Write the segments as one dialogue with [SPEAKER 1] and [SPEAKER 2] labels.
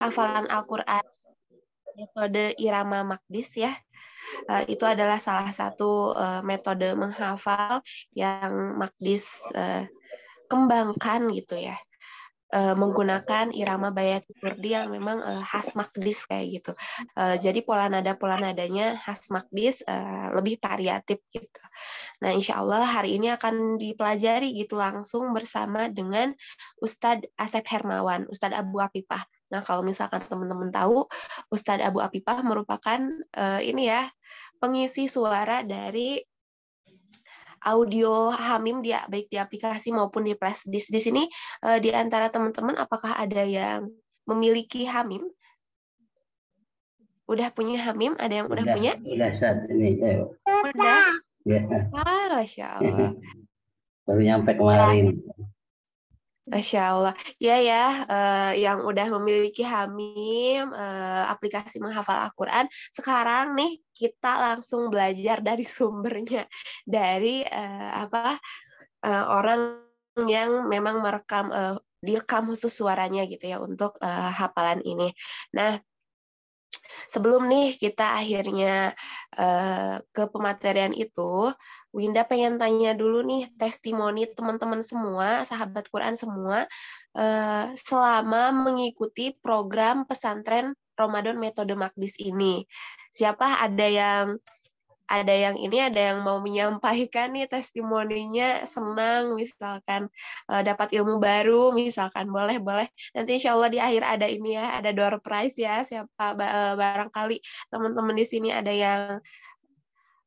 [SPEAKER 1] hafalan Al-Quran metode irama makdis ya. Uh, itu adalah salah satu uh, metode menghafal yang makdis uh, kembangkan gitu ya menggunakan irama bayat kurdi yang memang khas makdis kayak gitu. Jadi pola nada pola nadanya khas makdis lebih variatif gitu. Nah insya Allah hari ini akan dipelajari gitu langsung bersama dengan Ustadz Asep Hermawan, Ustadz Abu Apipah. Nah kalau misalkan teman-teman tahu Ustadz Abu Apipah merupakan uh, ini ya pengisi suara dari audio Hamim dia baik di aplikasi maupun di press di, di sini uh, di antara teman-teman apakah ada yang memiliki Hamim? Udah punya Hamim? Ada yang udah, udah punya?
[SPEAKER 2] Udah saat ini. Eh.
[SPEAKER 1] Udah. Ya. Ah, Masya Allah.
[SPEAKER 2] Baru nyampe kemarin.
[SPEAKER 1] Masya Allah. Ya ya, uh, yang udah memiliki Hamim, uh, aplikasi menghafal Al-Quran, sekarang nih kita langsung belajar dari sumbernya, dari uh, apa uh, orang yang memang merekam, uh, direkam khusus suaranya gitu ya untuk uh, hafalan ini. Nah, sebelum nih kita akhirnya uh, ke pematerian itu, Winda pengen tanya dulu nih testimoni teman-teman semua, sahabat Quran semua, uh, selama mengikuti program pesantren Ramadan metode Makdis ini. Siapa ada yang ada yang ini ada yang mau menyampaikan nih testimoninya? Senang misalkan uh, dapat ilmu baru misalkan boleh boleh. Nanti insya Allah di akhir ada ini ya ada door prize ya. Siapa barangkali teman-teman di sini ada yang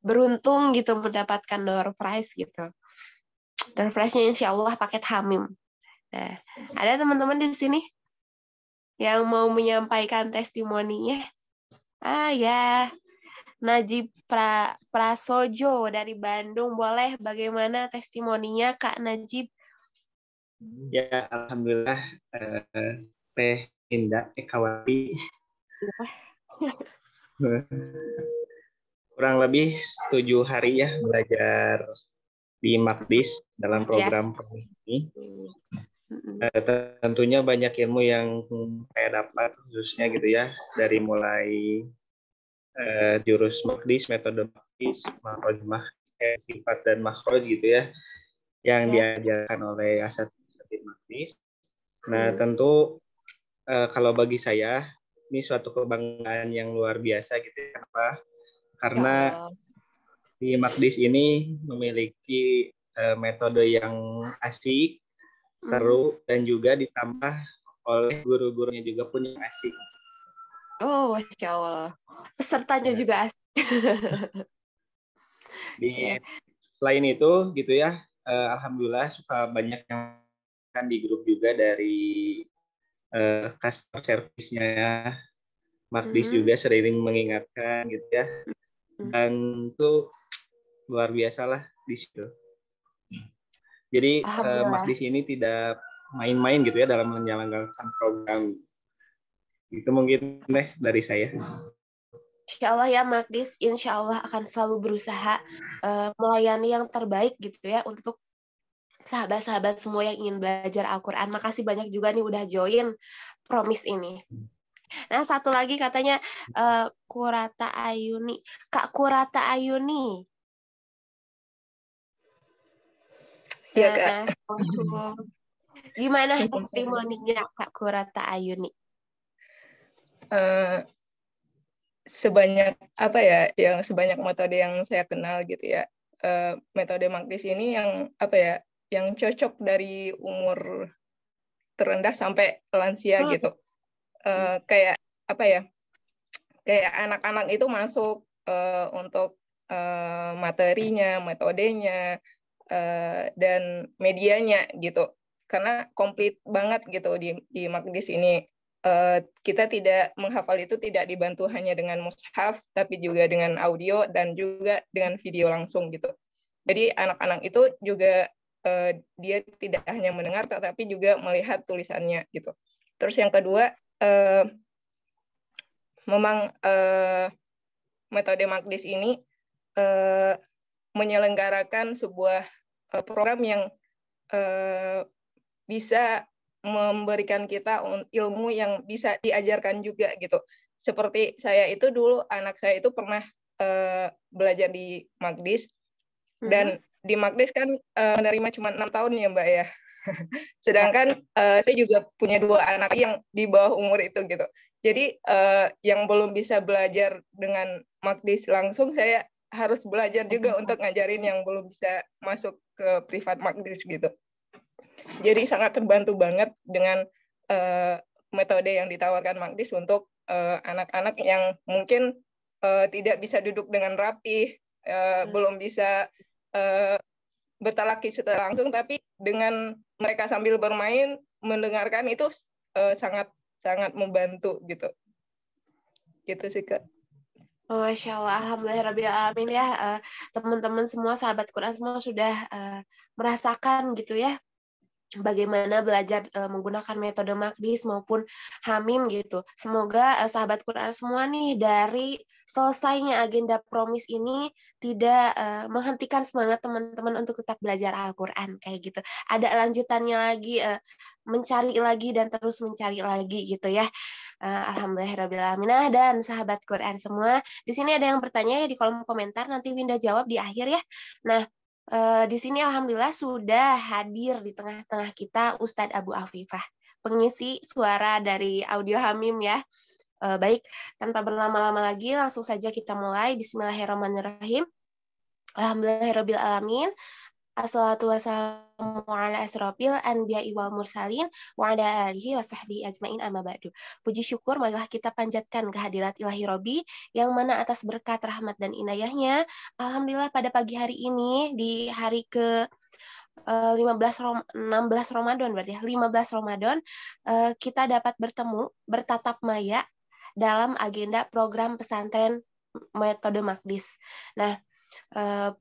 [SPEAKER 1] beruntung gitu mendapatkan door prize gitu. Door prize-nya insya Allah paket Hamim. Nah, ada teman-teman di sini yang mau menyampaikan testimoninya? Ah ya, Najib pra, Prasojo dari Bandung. Boleh bagaimana testimoninya Kak Najib?
[SPEAKER 3] Ya, Alhamdulillah. Eh, Teh Indah Ekawati. kurang lebih tujuh hari ya belajar di Makdis dalam program ya. ini. Uh, tentunya banyak ilmu yang saya dapat khususnya gitu ya dari mulai uh, jurus Makdis, metode Makdis, makroj eh, sifat dan makhroj gitu ya yang ya. diajarkan oleh Asad Makdis. Nah, hmm. tentu uh, kalau bagi saya ini suatu kebanggaan yang luar biasa gitu ya, apa karena ya. di Magdis ini memiliki uh, metode yang asik, seru, hmm. dan juga ditambah oleh guru-gurunya juga pun yang asik.
[SPEAKER 1] Oh, masya Allah. Pesertanya ya. juga asik.
[SPEAKER 3] di iya. selain itu, gitu ya, uh, alhamdulillah suka banyak yang kan di grup juga dari uh, customer service-nya ya. Magdis hmm. juga sering mengingatkan gitu ya. Hmm. dan itu luar biasa lah di situ. Jadi uh, Mak di sini tidak main-main gitu ya dalam menjalankan program. Itu mungkin next dari saya.
[SPEAKER 1] Insya Allah ya Magdis, insya Allah akan selalu berusaha uh, melayani yang terbaik gitu ya untuk sahabat-sahabat semua yang ingin belajar Al-Quran. Makasih banyak juga nih udah join promise ini. Nah, satu lagi katanya uh, Kurata Ayuni. Kak Kurata Ayuni.
[SPEAKER 4] Iya, Kak.
[SPEAKER 1] Nah, gimana testimoninya Kak Kurata Ayuni?
[SPEAKER 4] Uh, sebanyak apa ya yang sebanyak metode yang saya kenal gitu ya uh, metode magnis ini yang apa ya yang cocok dari umur terendah sampai lansia oh. gitu uh, kayak apa ya kayak anak-anak itu masuk uh, untuk uh, materinya, metodenya uh, dan medianya gitu. Karena komplit banget gitu di di Magdis ini. Uh, kita tidak menghafal itu tidak dibantu hanya dengan mushaf tapi juga dengan audio dan juga dengan video langsung gitu. Jadi anak-anak itu juga uh, dia tidak hanya mendengar tetapi juga melihat tulisannya gitu. Terus yang kedua uh, memang uh, metode Magdis ini uh, menyelenggarakan sebuah uh, program yang uh, bisa memberikan kita ilmu yang bisa diajarkan juga gitu. Seperti saya itu dulu anak saya itu pernah uh, belajar di Magdis hmm. dan di Magdis kan uh, menerima cuma enam tahun ya Mbak ya. Sedangkan uh, saya juga punya dua anak yang di bawah umur itu gitu. Jadi uh, yang belum bisa belajar dengan Magdis langsung saya harus belajar juga untuk ngajarin yang belum bisa masuk ke privat Magdis gitu. Jadi sangat terbantu banget dengan uh, metode yang ditawarkan Magdis untuk anak-anak uh, yang mungkin uh, tidak bisa duduk dengan rapi, uh, hmm. belum bisa uh, bertalaki secara langsung, tapi dengan mereka sambil bermain mendengarkan itu uh, sangat sangat membantu gitu. Gitu sih kak.
[SPEAKER 1] Oh, Masya Allah, Alhamdulillah, Amin ya. Uh, teman-teman semua, sahabat Quran semua sudah uh, merasakan gitu ya bagaimana belajar uh, menggunakan metode Magdis maupun Hamim gitu. Semoga uh, sahabat Quran semua nih dari selesainya agenda promis ini tidak uh, menghentikan semangat teman-teman untuk tetap belajar Al-Qur'an kayak gitu. Ada lanjutannya lagi uh, mencari lagi dan terus mencari lagi gitu ya. Uh, Alhamdulillahirabbil nah, dan sahabat Quran semua, di sini ada yang bertanya ya di kolom komentar nanti Winda jawab di akhir ya. Nah, Uh, di sini alhamdulillah sudah hadir di tengah-tengah kita Ustadz Abu Afifah, pengisi suara dari audio Hamim ya. Uh, baik, tanpa berlama-lama lagi langsung saja kita mulai. Bismillahirrahmanirrahim. Alhamdulillahirrahmanirrahim. Assalatu wassalamu ala asrofil anbiya'i wal mursalin wa ala alihi wa sahbihi ajmain amma ba'du. Puji syukur marilah kita panjatkan kehadirat ilahi Robi yang mana atas berkat rahmat dan inayahnya alhamdulillah pada pagi hari ini di hari ke 15 eh, Rom 16 Ramadan berarti ya 15 Ramadan eh, kita dapat bertemu bertatap maya dalam agenda program pesantren metode Magdis. Nah, eh,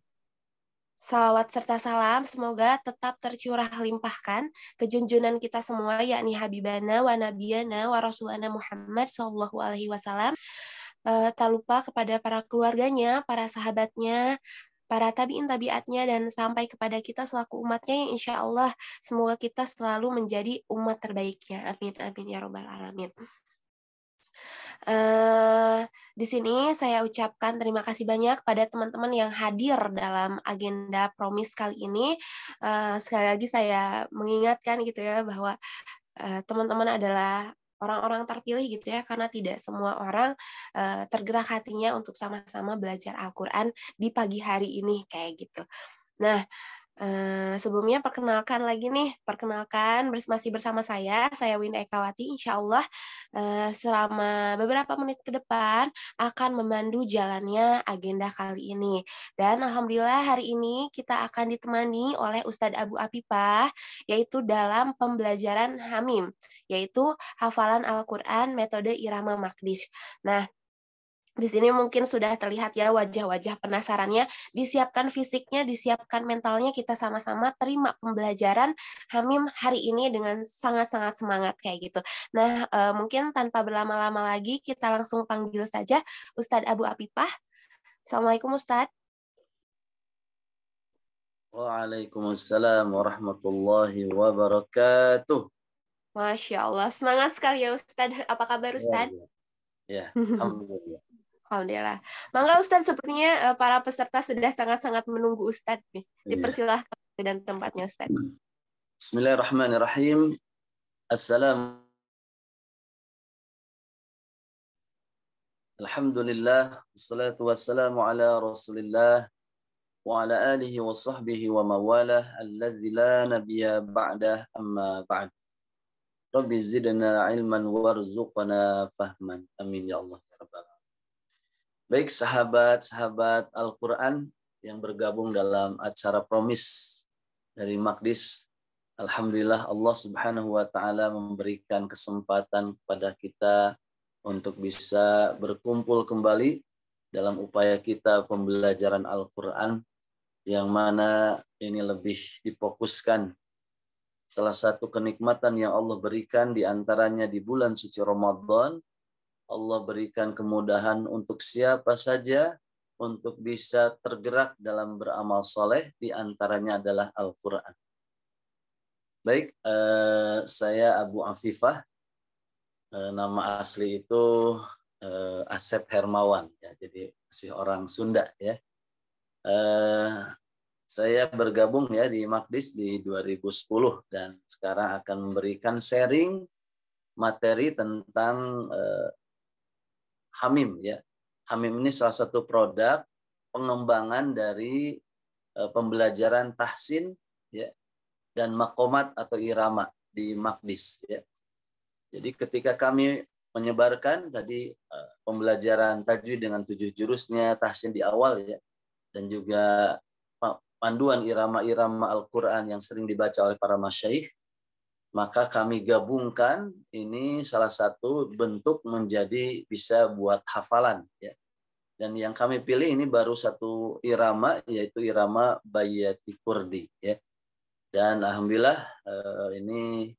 [SPEAKER 1] Salawat serta salam semoga tetap tercurah limpahkan ke junjunan kita semua yakni Habibana wa Nabiyana wa Rasulana Muhammad Sallallahu Alaihi Wasallam. Uh, tak lupa kepada para keluarganya, para sahabatnya, para tabiin tabiatnya dan sampai kepada kita selaku umatnya yang insya Allah semoga kita selalu menjadi umat terbaiknya. Amin amin ya robbal alamin. Uh, di sini saya ucapkan terima kasih banyak pada teman-teman yang hadir dalam agenda promis kali ini. Uh, sekali lagi saya mengingatkan gitu ya bahwa uh, teman-teman adalah orang-orang terpilih gitu ya karena tidak semua orang tergerak hatinya untuk sama-sama belajar Al-Qur'an di pagi hari ini kayak gitu. Nah, Uh, sebelumnya perkenalkan lagi nih, perkenalkan masih bersama saya, saya Winda Ekawati, insya Allah uh, selama beberapa menit ke depan akan memandu jalannya agenda kali ini. Dan Alhamdulillah hari ini kita akan ditemani oleh Ustadz Abu Apipah, yaitu dalam pembelajaran Hamim, yaitu hafalan Al-Quran metode Irama Makdis. Nah, di sini mungkin sudah terlihat ya wajah-wajah penasarannya, disiapkan fisiknya, disiapkan mentalnya, kita sama-sama terima pembelajaran Hamim hari ini dengan sangat-sangat semangat kayak gitu. Nah, uh, mungkin tanpa berlama-lama lagi, kita langsung panggil saja Ustadz Abu Apipah. Assalamualaikum Ustadz.
[SPEAKER 5] Waalaikumsalam warahmatullahi wabarakatuh.
[SPEAKER 1] Masya Allah, semangat sekali ya Ustadz. Apa kabar Ustadz?
[SPEAKER 5] Ya, ya. alhamdulillah.
[SPEAKER 1] Alhamdulillah. Mangga Ustadz, sepertinya uh, para peserta sudah sangat-sangat menunggu Ustadz nih. Iya. Dipersilahkan yeah. dan tempatnya Ustadz.
[SPEAKER 5] Bismillahirrahmanirrahim. Assalamu Alhamdulillah, wassalatu wassalamu ala rasulillah wa ala alihi wa sahbihi wa mawalah alladzi la nabiyya ba'dah amma ba'd. Rabbi zidna ilman warzuqna fahman. Amin ya Allah. Baik sahabat-sahabat Al-Quran yang bergabung dalam acara promis dari Makdis. Alhamdulillah Allah subhanahu wa ta'ala memberikan kesempatan kepada kita untuk bisa berkumpul kembali dalam upaya kita pembelajaran Al-Quran yang mana ini lebih difokuskan salah satu kenikmatan yang Allah berikan di antaranya di bulan suci Ramadan Allah berikan kemudahan untuk siapa saja untuk bisa tergerak dalam beramal soleh, di antaranya adalah Al-Quran. Baik, eh, saya Abu Afifah. Eh, nama asli itu eh, Asep Hermawan, ya, jadi masih orang Sunda ya. Saya bergabung ya di Makdis di 2010 dan sekarang akan memberikan sharing materi tentang Hamim ya. Hamim ini salah satu produk pengembangan dari eh, pembelajaran tahsin ya dan makomat atau irama di Makdis. Ya. Jadi ketika kami menyebarkan tadi uh, pembelajaran tajwid dengan tujuh jurusnya, tahsin di awal ya, dan juga panduan irama-irama Al-Quran yang sering dibaca oleh para masyaikh, maka kami gabungkan ini salah satu bentuk menjadi bisa buat hafalan ya. Dan yang kami pilih ini baru satu irama yaitu irama Bayati Kurdi ya. Dan alhamdulillah eh, ini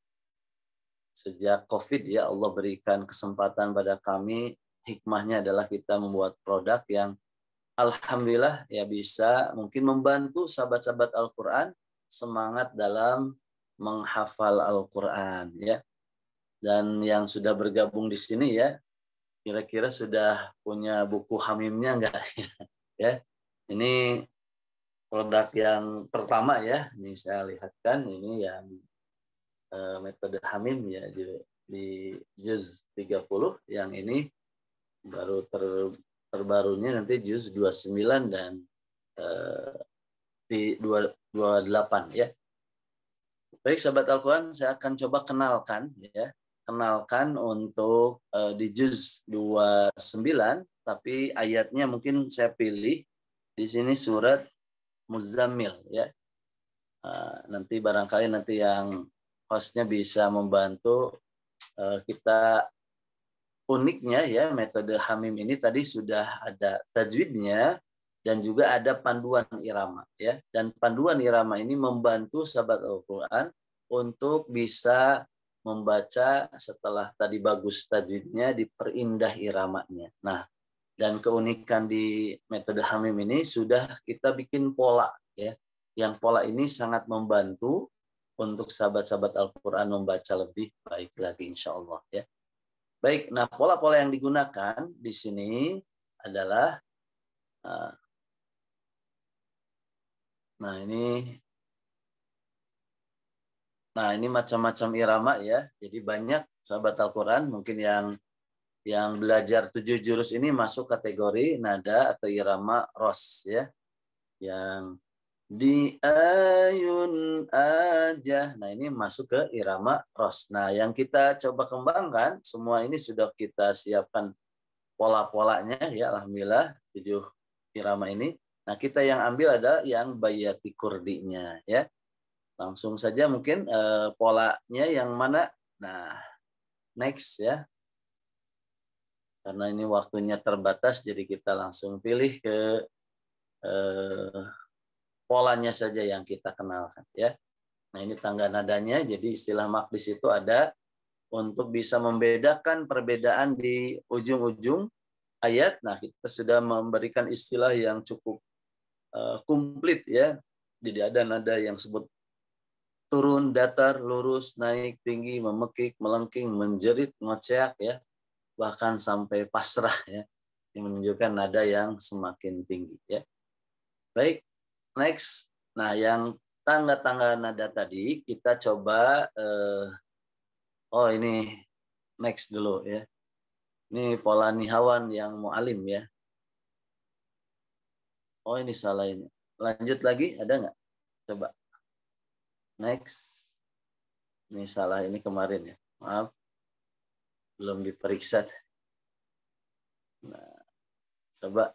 [SPEAKER 5] sejak Covid ya Allah berikan kesempatan pada kami hikmahnya adalah kita membuat produk yang alhamdulillah ya bisa mungkin membantu sahabat-sahabat Al-Qur'an semangat dalam menghafal Al-Qur'an ya. Dan yang sudah bergabung di sini ya kira-kira sudah punya buku hamimnya enggak ya. Ini produk yang pertama ya ini saya lihatkan ini yang uh, metode Hamim ya di, di juz 30 yang ini baru ter, terbarunya nanti juz 29 dan uh, di 28 ya. Baik sahabat Al-Quran, saya akan coba kenalkan ya. Kenalkan untuk uh, di juz 29 tapi ayatnya mungkin saya pilih di sini surat Muzammil ya. Uh, nanti barangkali nanti yang hostnya bisa membantu uh, kita uniknya ya metode Hamim ini tadi sudah ada tajwidnya dan juga ada panduan irama ya dan panduan irama ini membantu sahabat Al-Qur'an untuk bisa membaca setelah tadi bagus tajwidnya diperindah iramanya. Nah, dan keunikan di metode Hamim ini sudah kita bikin pola ya. Yang pola ini sangat membantu untuk sahabat-sahabat Al-Qur'an membaca lebih baik lagi insya Allah ya. Baik, nah pola-pola yang digunakan di sini adalah uh, nah ini nah ini macam-macam irama ya. Jadi banyak sahabat Al-Qur'an mungkin yang yang belajar tujuh jurus ini masuk kategori nada atau irama ros ya. Yang di ayun aja. Nah ini masuk ke irama ros. Nah yang kita coba kembangkan semua ini sudah kita siapkan pola-polanya ya alhamdulillah tujuh irama ini nah kita yang ambil ada yang bayati kurdinya ya. Langsung saja mungkin eh, polanya yang mana? Nah next ya. Karena ini waktunya terbatas jadi kita langsung pilih ke eh, polanya saja yang kita kenalkan ya. Nah ini tangga nadanya jadi istilah makdis itu ada untuk bisa membedakan perbedaan di ujung-ujung ayat. Nah kita sudah memberikan istilah yang cukup komplit ya. Jadi ada nada yang sebut turun datar lurus naik tinggi memekik melengking menjerit ngoceak ya. Bahkan sampai pasrah ya. Yang menunjukkan nada yang semakin tinggi ya. Baik next. Nah yang tangga-tangga nada tadi kita coba eh, oh ini next dulu ya. Ini pola nihawan yang mualim ya oh ini salah ini lanjut lagi ada nggak coba next ini salah ini kemarin ya maaf belum diperiksa. Nah, coba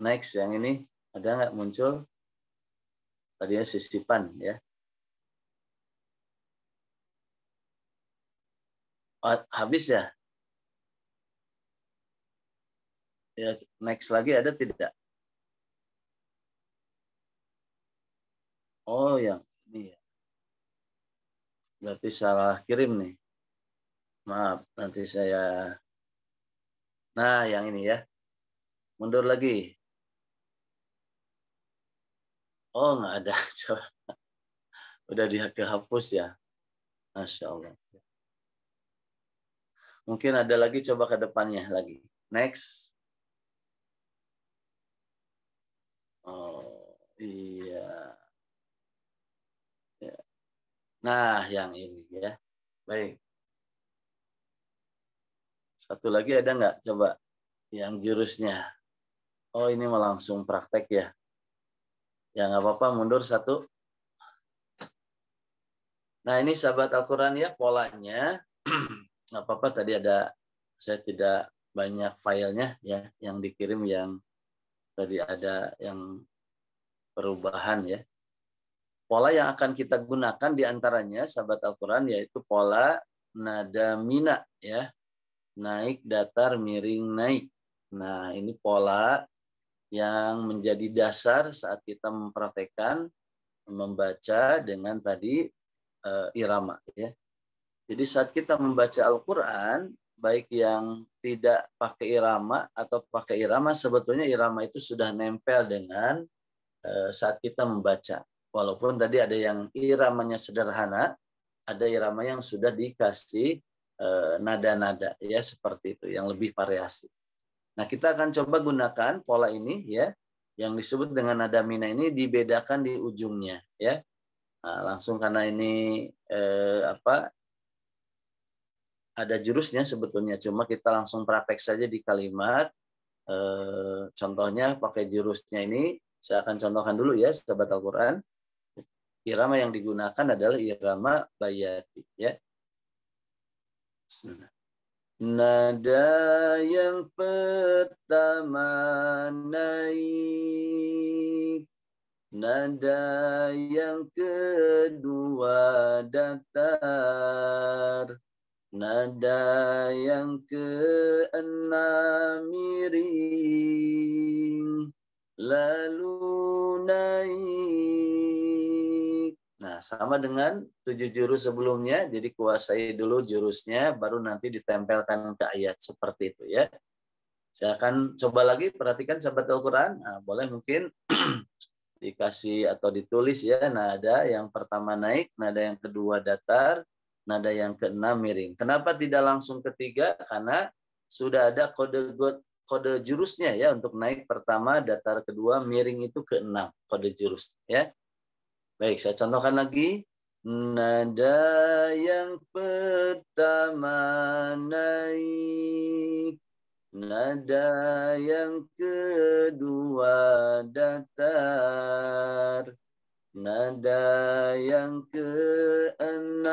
[SPEAKER 5] next yang ini ada nggak muncul? Tadinya sisipan ya. Oh, habis ya? Ya, next lagi ada tidak? Oh, yang ini ya. Berarti salah kirim nih. Maaf, nanti saya. Nah, yang ini ya. Mundur lagi. Oh, nggak ada. udah dihapus ya. Masya Allah. Mungkin ada lagi coba ke depannya lagi. Next. Oh, iya. Ya. Nah, yang ini ya. Baik. Satu lagi ada nggak? Coba yang jurusnya. Oh, ini mau langsung praktek ya. Ya nggak apa-apa, mundur satu. Nah ini sahabat Al-Quran ya polanya. nggak apa-apa tadi ada saya tidak banyak filenya ya yang dikirim yang tadi ada yang perubahan ya. Pola yang akan kita gunakan di antaranya sahabat Al-Quran yaitu pola nada mina ya. Naik, datar, miring, naik. Nah ini pola yang menjadi dasar saat kita mempraktekkan membaca dengan tadi uh, irama ya. Jadi saat kita membaca Al-Qur'an baik yang tidak pakai irama atau pakai irama sebetulnya irama itu sudah nempel dengan uh, saat kita membaca. Walaupun tadi ada yang iramanya sederhana, ada irama yang sudah dikasih uh, nada-nada ya seperti itu yang lebih variasi. Nah, kita akan coba gunakan pola ini ya, yang disebut dengan nada mina ini dibedakan di ujungnya ya. Nah, langsung karena ini eh, apa ada jurusnya sebetulnya, cuma kita langsung praktek saja di kalimat. Eh, contohnya pakai jurusnya ini, saya akan contohkan dulu ya, sahabat Al-Quran. Irama yang digunakan adalah irama bayati ya. Nada yang pertama naik Nada yang kedua datar Nada yang keenam miring Lalu sama dengan tujuh jurus sebelumnya, jadi kuasai dulu jurusnya, baru nanti ditempelkan ke ayat seperti itu ya. Saya akan coba lagi perhatikan sahabat Al-Quran. Nah, boleh mungkin dikasih atau ditulis ya nada yang pertama naik, nada yang kedua datar, nada yang keenam miring. Kenapa tidak langsung ketiga? Karena sudah ada kode kode jurusnya ya untuk naik pertama, datar kedua, miring itu keenam kode jurus ya. Baik, saya contohkan lagi. Nada yang pertama naik. Nada yang kedua datar. Nada yang keenam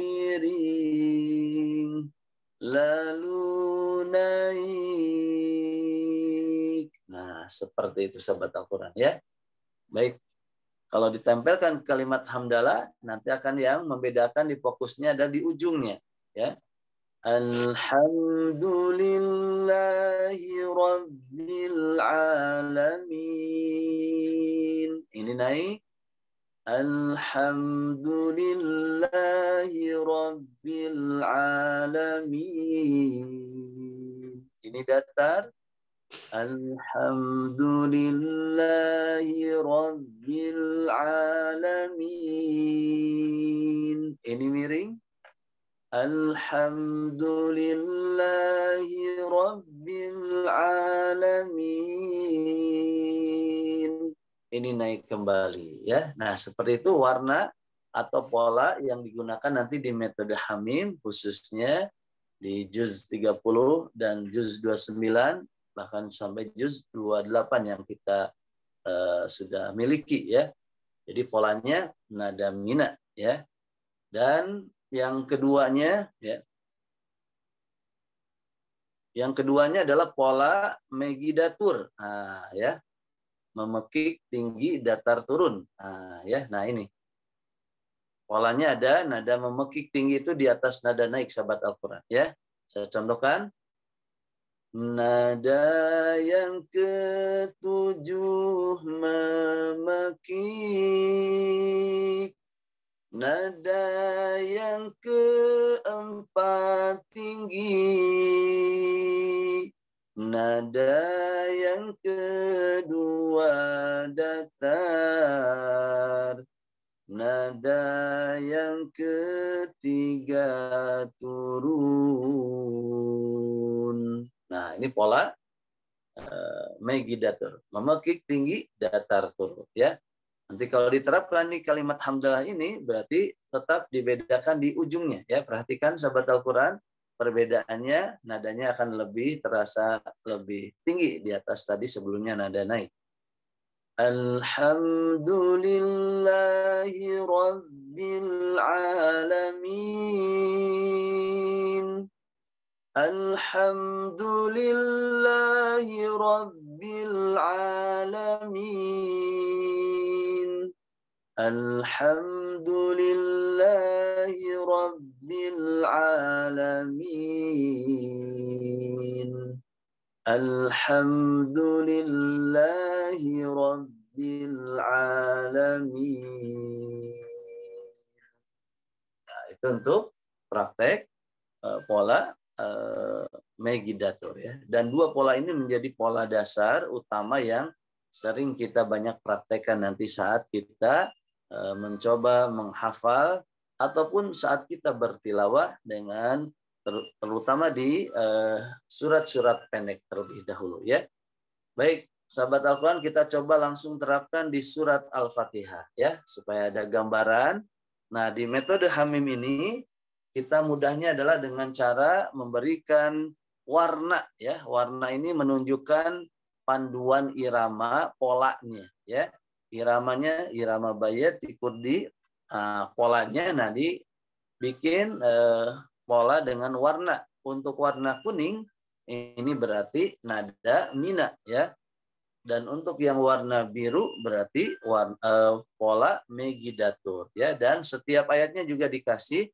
[SPEAKER 5] miring. Lalu naik. Nah, seperti itu sahabat Al-Quran ya. Baik, kalau ditempelkan kalimat hamdalah, nanti akan yang membedakan di fokusnya ada di ujungnya. Ya. Alhamdulillahi Rabbil Alamin. Ini naik. Alhamdulillahi Rabbil Alamin. Ini datar. Alhamdulillahi Rabbil Alamin. Ini miring. Alhamdulillahi Rabbil Alamin. Ini naik kembali ya. Nah, seperti itu warna atau pola yang digunakan nanti di metode Hamim khususnya di juz 30 dan juz 29 bahkan sampai juz 28 yang kita uh, sudah miliki ya. Jadi polanya nada mina ya. Dan yang keduanya ya. Yang keduanya adalah pola megidatur. Nah, ya. Memekik tinggi datar turun. Nah, ya. Nah, ini. Polanya ada nada memekik tinggi itu di atas nada naik sahabat Al-Qur'an ya. Saya contohkan Nada yang ketujuh memekik Nada yang keempat tinggi. Nada yang kedua datar. Nada yang ketiga turun. Nah, ini pola eh, megidatur, memekik tinggi datar turun ya. Nanti kalau diterapkan nih kalimat hamdalah ini berarti tetap dibedakan di ujungnya ya. Perhatikan sahabat Al-Qur'an, perbedaannya nadanya akan lebih terasa lebih tinggi di atas tadi sebelumnya nada naik. Alhamdulillahi الحمد لله رب العالمين الحمد لله رب العالمين الحمد لله رب العالمين. Nah, itu untuk praktek uh, pola uh, Megidator ya. Dan dua pola ini menjadi pola dasar utama yang sering kita banyak praktekkan nanti saat kita uh, mencoba menghafal ataupun saat kita bertilawah dengan terutama di eh, surat-surat pendek terlebih dahulu ya. Baik, sahabat Al-Quran kita coba langsung terapkan di surat Al-Fatihah ya supaya ada gambaran. Nah, di metode Hamim ini kita mudahnya adalah dengan cara memberikan warna ya. Warna ini menunjukkan panduan irama polanya ya. Iramanya irama bayat dikurdi uh, polanya nah dibikin uh, pola dengan warna. Untuk warna kuning ini berarti nada mina ya. Dan untuk yang warna biru berarti warna, uh, pola megidatur ya. Dan setiap ayatnya juga dikasih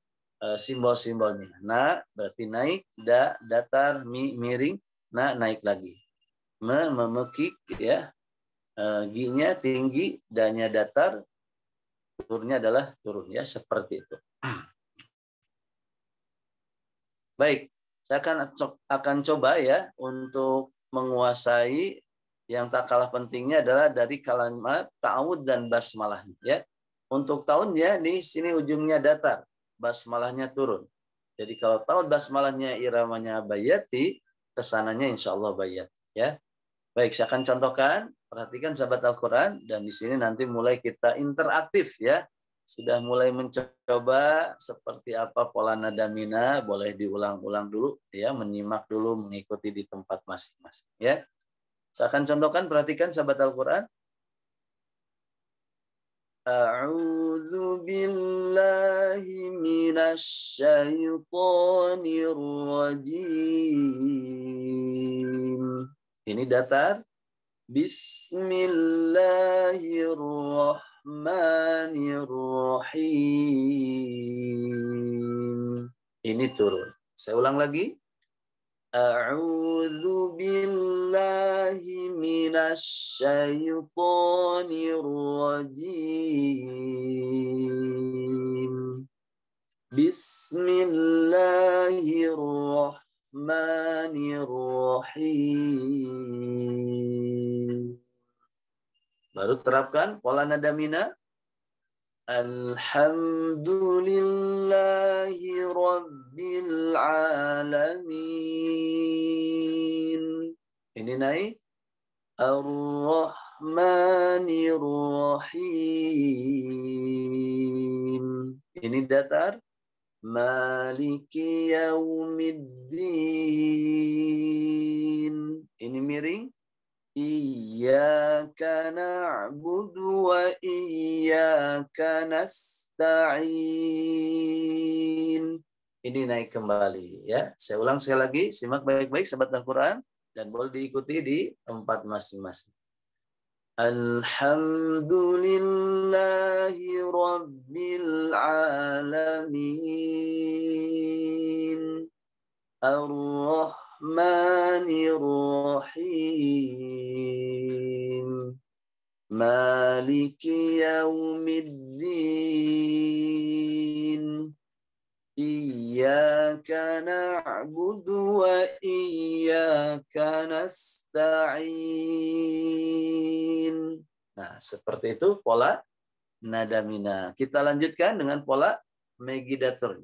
[SPEAKER 5] simbol-simbolnya. Na berarti naik, da datar, mi miring, na naik lagi. Me memekik ya. Uh, ginya tinggi, danya datar, turunnya adalah turun ya seperti itu. Baik, saya akan akan coba ya untuk menguasai yang tak kalah pentingnya adalah dari kalimat ta'awud dan basmalah ya. Untuk tahunnya di sini ujungnya datar, basmalahnya turun. Jadi kalau tahun basmalahnya iramanya bayati, ke sananya insya Allah bayat ya. Baik, saya akan contohkan. Perhatikan sahabat Al-Quran dan di sini nanti mulai kita interaktif ya sudah mulai mencoba seperti apa pola nada mina, boleh diulang-ulang dulu ya, menyimak dulu, mengikuti di tempat masing-masing ya. Saya akan contohkan perhatikan sahabat Al-Qur'an. A'udzu billahi minasyaitonir rajim. Ini datar. Bismillahirrahmanirrahim. الرحمن الرحيم. Ini turun. Saya ulang lagi. A'udzu billahi minasyaitonir rajim. Bismillahirrahmanirrahim. Baru terapkan pola nada mina. Alhamdulillahi Rabbil Alamin. Ini naik. Ar-Rahmanir Rahim. Ini datar. Maliki Yaumiddin. Ini miring. Na'budu wa iyyaka nasta'in. Ini naik kembali ya. Saya ulang sekali lagi, simak baik-baik sahabat Al-Qur'an dan boleh diikuti di tempat masing-masing. Alhamdulillahi rabbil alamin. Ar-Rahman الرحمن الرحيم مالك يوم الدين إياك نعبد وإياك نستعين Nah, seperti itu pola nadamina. Kita lanjutkan dengan pola Megidator.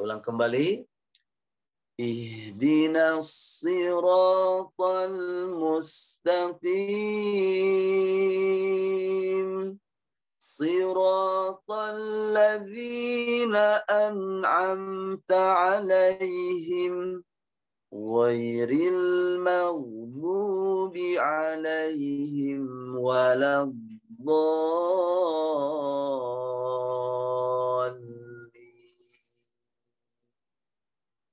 [SPEAKER 5] Saya ulang kembali. Ihdinas siratal mustaqim. Siratal ladzina an'amta alaihim. Ghairil maghdubi alaihim waladdallin.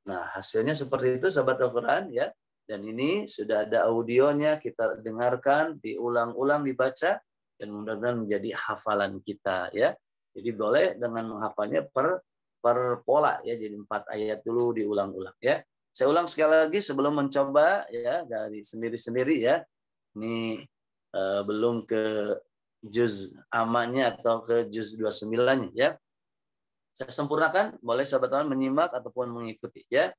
[SPEAKER 5] Nah, hasilnya seperti itu sahabat Al-Quran ya. Dan ini sudah ada audionya, kita dengarkan, diulang-ulang dibaca, dan mudah-mudahan menjadi hafalan kita ya. Jadi boleh dengan menghafalnya per per pola ya. Jadi empat ayat dulu diulang-ulang ya. Saya ulang sekali lagi sebelum mencoba ya dari sendiri-sendiri ya. Ini uh, belum ke juz amannya atau ke juz 29 ya. Saya sempurnakan, boleh sahabat teman menyimak ataupun mengikuti ya.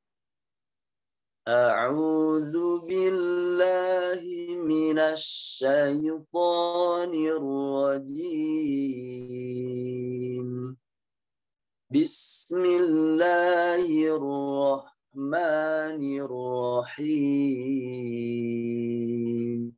[SPEAKER 5] A'udzu billahi minasyaitonir rajim. Bismillahirrahmanirrahim.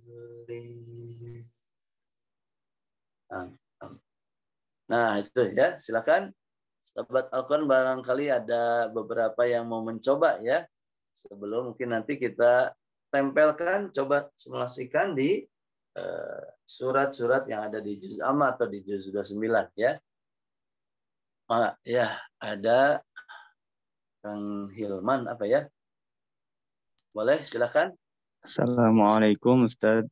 [SPEAKER 5] Nah, itu ya. Silakan sahabat Alkon barangkali ada beberapa yang mau mencoba ya. Sebelum mungkin nanti kita tempelkan coba simulasikan di eh, surat-surat uh, yang ada di juz amma atau di juz 29 ya. Ah, ya, ada Kang Hilman apa ya? Boleh silakan.
[SPEAKER 6] Assalamualaikum Ustaz.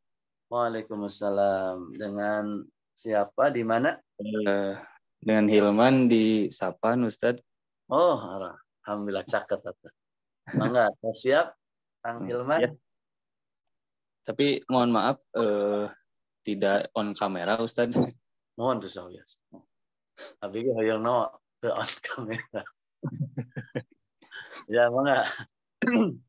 [SPEAKER 5] Waalaikumsalam. Dengan siapa di mana?
[SPEAKER 6] Uh, dengan Hilman di Sapan, Ustadz.
[SPEAKER 5] Oh, alhamdulillah caket. Mangga, siap, Kang hmm, Hilman. Ya.
[SPEAKER 6] Tapi mohon maaf, uh, tidak on kamera, Ustadz.
[SPEAKER 5] Mohon tuh saya. Tapi yang no on kamera. ya, mangga.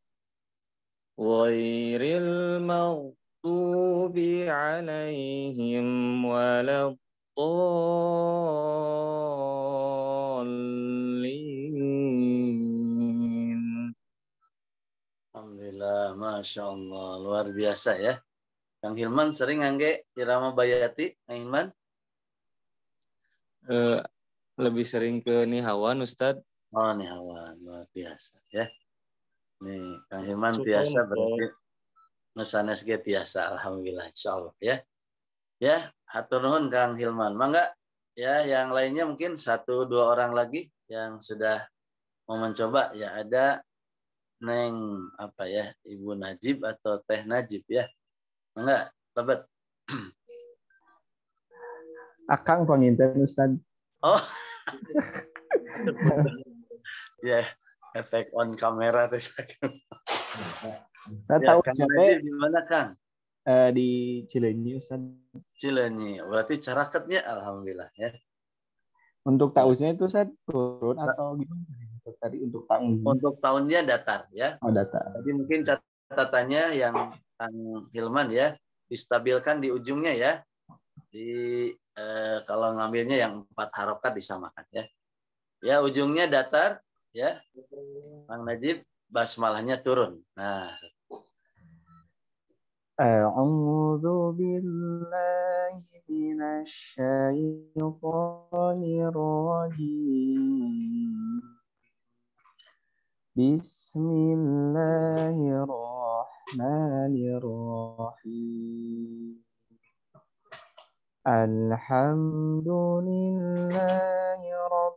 [SPEAKER 6] غير المغضوب عليهم ولا الضالين
[SPEAKER 5] Alhamdulillah, Masya Allah. Luar biasa ya. Kang Hilman sering ngangge irama bayati, Kang Hilman?
[SPEAKER 6] Eh, lebih sering ke Nihawan Ustadz.
[SPEAKER 5] Oh, Nihawan. Luar biasa ya. Nih, Kang Hilman biasa berarti Nusanes ge tiasa. Alhamdulillah, Insya Allah ya. Ya, hatur nuhun Kang Hilman. Mangga ya yang lainnya mungkin satu dua orang lagi yang sudah mau mencoba ya ada Neng apa ya Ibu Najib atau Teh Najib ya enggak lebat
[SPEAKER 7] Akang penginten Ustaz.
[SPEAKER 5] oh ya efek on kamera tuh
[SPEAKER 7] Saya
[SPEAKER 5] ya,
[SPEAKER 7] tahu siapa
[SPEAKER 5] di mana Kang
[SPEAKER 7] eh, di Cileunyi Ustaz.
[SPEAKER 5] Cileunyi berarti caraketnya alhamdulillah ya
[SPEAKER 7] Untuk tausnya itu Ustaz turun atau gimana? Untuk tadi untuk tahun
[SPEAKER 5] untuk tahunnya datar ya
[SPEAKER 7] oh, data.
[SPEAKER 5] Jadi mungkin catatannya yang Kang Hilman ya distabilkan di ujungnya ya. Di eh, kalau ngambilnya yang empat harokat disamakan ya. Ya ujungnya datar ya. Kang Najib basmalahnya turun. Nah,
[SPEAKER 7] أعوذ بالله من الشيطان الرجيم بسم الله الرحمن الرحيم الحمد لله رب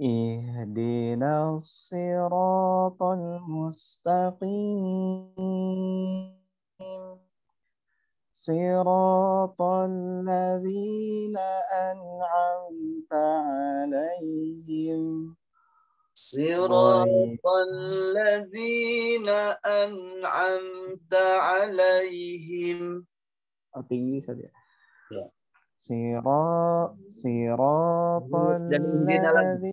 [SPEAKER 7] اهدنا الصراط المستقيم صراط الذين أنعمت عليهم
[SPEAKER 5] صراط الذين أنعمت عليهم
[SPEAKER 7] saja.
[SPEAKER 5] Ya. sirat siroton
[SPEAKER 7] ladzi.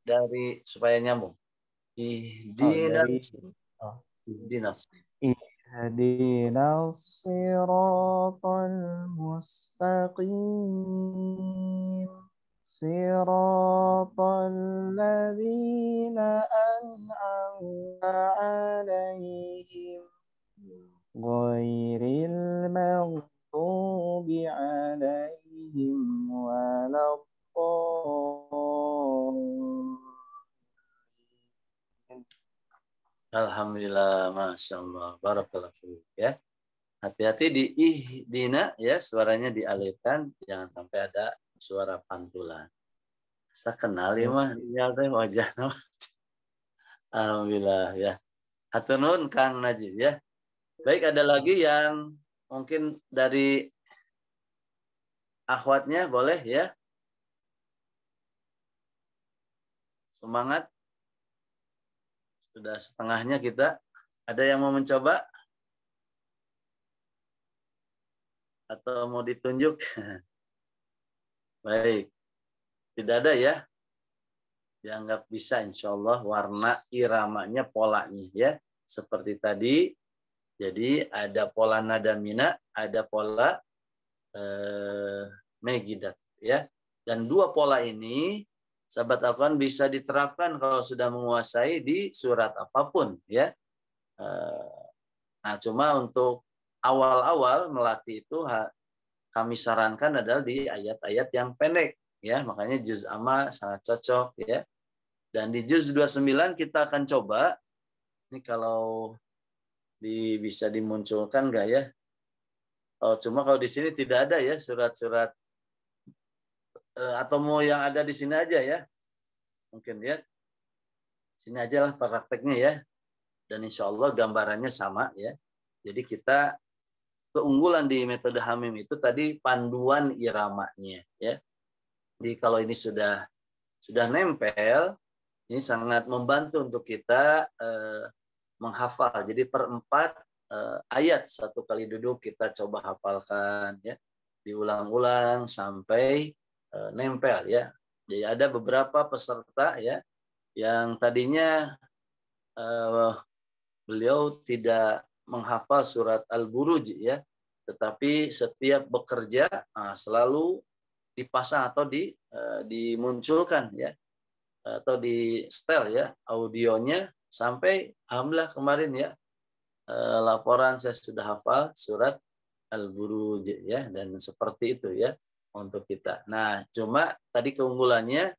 [SPEAKER 5] Dari supaya nyambung.
[SPEAKER 7] Ihdinas. Oh,
[SPEAKER 5] ihdinas.
[SPEAKER 7] Ihdinas siratal mustaqim. Siratal ladzina an'amta alaihim. Ghairil maghdub المغضوب عليهم ولا الضالين
[SPEAKER 5] Alhamdulillah, masya Allah, barakallah fiik, ya. Hati-hati di ihdina ya, suaranya dialirkan, jangan sampai ada suara pantulan. Saya kenal ya mah, ya teh wajah Alhamdulillah ya. Hatur nuhun Kang Najib ya. Baik, ada lagi yang mungkin dari akhwatnya boleh ya. Semangat. Sudah setengahnya kita. Ada yang mau mencoba? Atau mau ditunjuk? Baik. Tidak ada ya? Dianggap bisa insya Allah warna iramanya polanya ya. Seperti tadi. Jadi ada pola nada mina, ada pola eh, megidat ya. Dan dua pola ini sahabat Al-Quran bisa diterapkan kalau sudah menguasai di surat apa pun ya. Eh, Nah, cuma untuk awal-awal melatih itu kami sarankan adalah di ayat-ayat yang pendek ya. Makanya juz amma sangat cocok ya. Dan di juz 29 kita akan coba ini kalau di bisa dimunculkan enggak ya? Oh, cuma kalau di sini tidak ada ya surat-surat eh, atau mau yang ada di sini aja ya. Mungkin ya. Sini aja lah prakteknya ya. Dan insya Allah gambarannya sama ya. Jadi kita keunggulan di metode Hamim itu tadi panduan iramanya ya. Jadi kalau ini sudah sudah nempel, ini sangat membantu untuk kita eh, menghafal. Jadi per empat eh, ayat satu kali duduk kita coba hafalkan ya, diulang-ulang sampai eh, nempel ya. Jadi ada beberapa peserta ya yang tadinya uh, beliau tidak menghafal surat Al-Buruj ya, tetapi setiap bekerja uh, selalu dipasang atau di uh, dimunculkan ya atau di setel ya audionya sampai alhamdulillah kemarin ya uh, laporan saya sudah hafal surat Al-Buruj ya dan seperti itu ya untuk kita. Nah, cuma tadi keunggulannya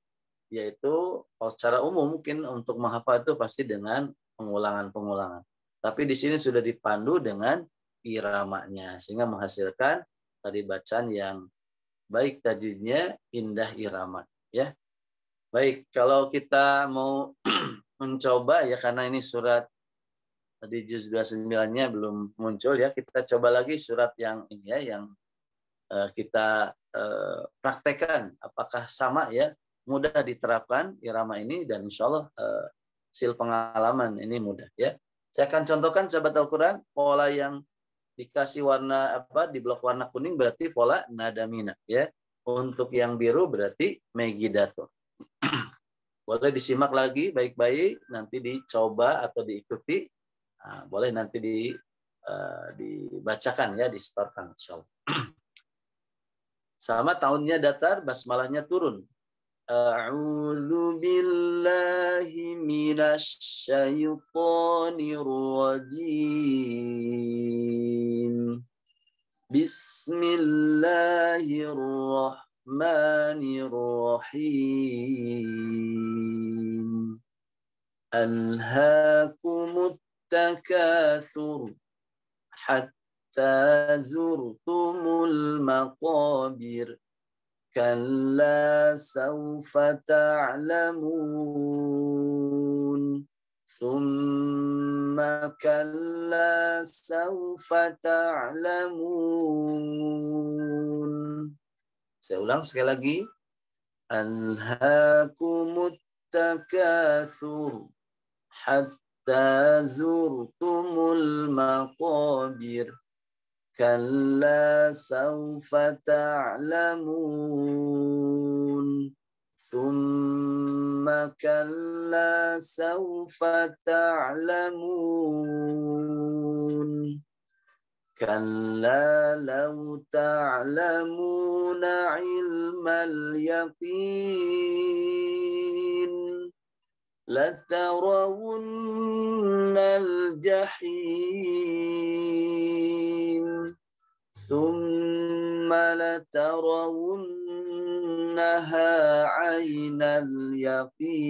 [SPEAKER 5] yaitu oh, secara umum mungkin untuk menghafal itu pasti dengan pengulangan-pengulangan. Tapi di sini sudah dipandu dengan iramanya sehingga menghasilkan tadi bacaan yang baik tadinya indah irama ya. Baik, kalau kita mau mencoba ya karena ini surat di juz 29-nya belum muncul ya, kita coba lagi surat yang ini ya yang uh, kita uh, praktekkan apakah sama ya mudah diterapkan irama ini dan insya Allah uh, sil pengalaman ini mudah ya. Saya akan contohkan sahabat Al-Quran pola yang dikasih warna apa di blok warna kuning berarti pola nada mina ya. Untuk yang biru berarti megidato. boleh disimak lagi baik-baik nanti dicoba atau diikuti. Nah, boleh nanti di uh, dibacakan ya, disetorkan insyaallah. Sama tahunnya datar, basmalahnya turun. أعوذ بالله من الشيطان الرجيم بسم الله الرحمن الرحيم. ألهاكم التكاثر حتى زرتم المقابر. كلا سوف تعلمون. ثم كلا سوف تعلمون. Saya ulang sekali lagi. Alhaakumut takatsur hatta zurtumul maqabir. كلا سوف تعلمون ثم كلا سوف تعلمون كلا لو تعلمون علم اليقين لترون الجحيم ثم لترونها عين اليقين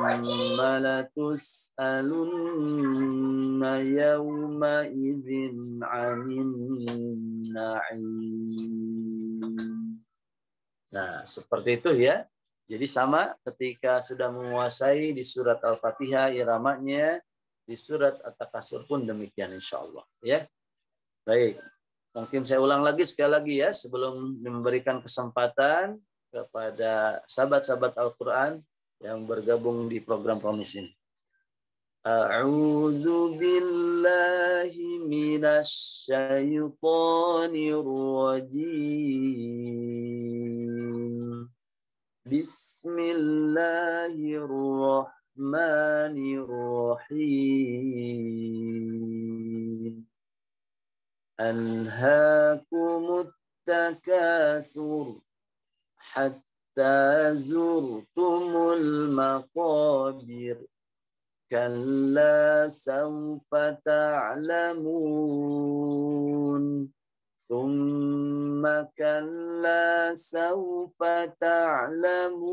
[SPEAKER 5] ثم لتسألن يومئذ عن النعيم Nah, seperti itu ya. Jadi sama ketika sudah menguasai di surat Al-Fatihah iramanya, di surat At-Takasur pun demikian insya Allah. Ya. Baik. Mungkin saya ulang lagi sekali lagi ya sebelum memberikan kesempatan kepada sahabat-sahabat Al-Quran yang bergabung di program Promis ini. A'udzu billahi minasy syaithanir rajim. Bismillahirrahmanirrahim. Alhaakumut takatsur hatta zurtumul maqabir. كلا سوف تعلمون ثم كلا سوف تعلمون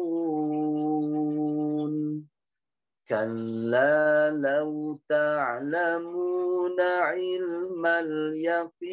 [SPEAKER 5] كلا لو تعلمون علم اليقين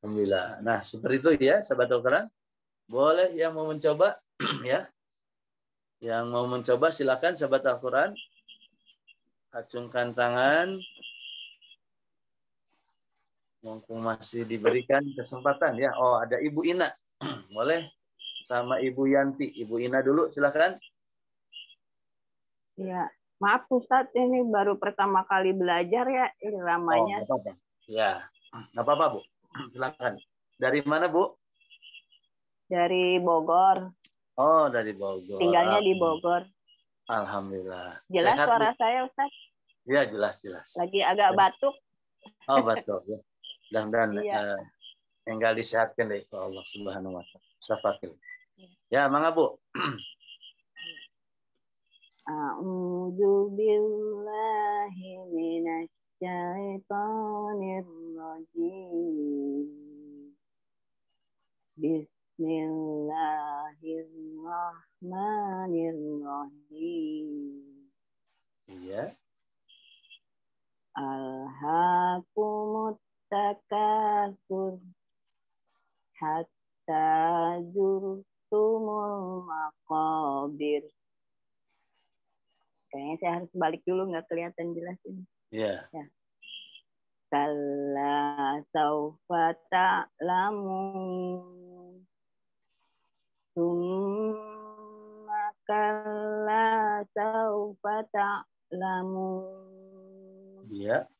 [SPEAKER 5] Alhamdulillah. Nah, seperti itu ya, sahabat Al-Quran. Boleh yang mau mencoba, ya. Yang mau mencoba silakan sahabat Al-Quran. Acungkan tangan. Mumpung masih diberikan kesempatan ya. Oh, ada Ibu Ina. Boleh sama Ibu Yanti. Ibu Ina dulu silakan.
[SPEAKER 8] Ya, maaf Ustadz ini baru pertama kali belajar ya iramanya.
[SPEAKER 5] Oh, apa-apa. Ya, nggak apa-apa Bu. Silakan. Dari mana Bu?
[SPEAKER 8] Dari Bogor.
[SPEAKER 5] Oh, dari Bogor.
[SPEAKER 8] Tinggalnya di Bogor.
[SPEAKER 5] Alhamdulillah.
[SPEAKER 8] Jelas
[SPEAKER 5] Sehat,
[SPEAKER 8] suara
[SPEAKER 5] Bu?
[SPEAKER 8] saya Ustadz.
[SPEAKER 5] Iya, jelas, jelas.
[SPEAKER 8] Lagi agak batuk.
[SPEAKER 5] Oh, betul. Ya. Mudah-mudahan
[SPEAKER 8] Iya.
[SPEAKER 5] eh, tinggal disehatkan deh ke Allah Subhanahu wa taala. Syafaqil. Ya, mangga Bu.
[SPEAKER 8] Billahi minasy syaithanir rajim. Bismillahirrahmanirrahim.
[SPEAKER 5] Iya.
[SPEAKER 8] Alhaakumut takatsur hatta zurtumul maqabir. Kayaknya saya harus balik dulu nggak kelihatan jelas ini.
[SPEAKER 5] Iya.
[SPEAKER 8] Kalla saufa ta'lamun. Summa kalla saufa ta'lamun.
[SPEAKER 5] Iya.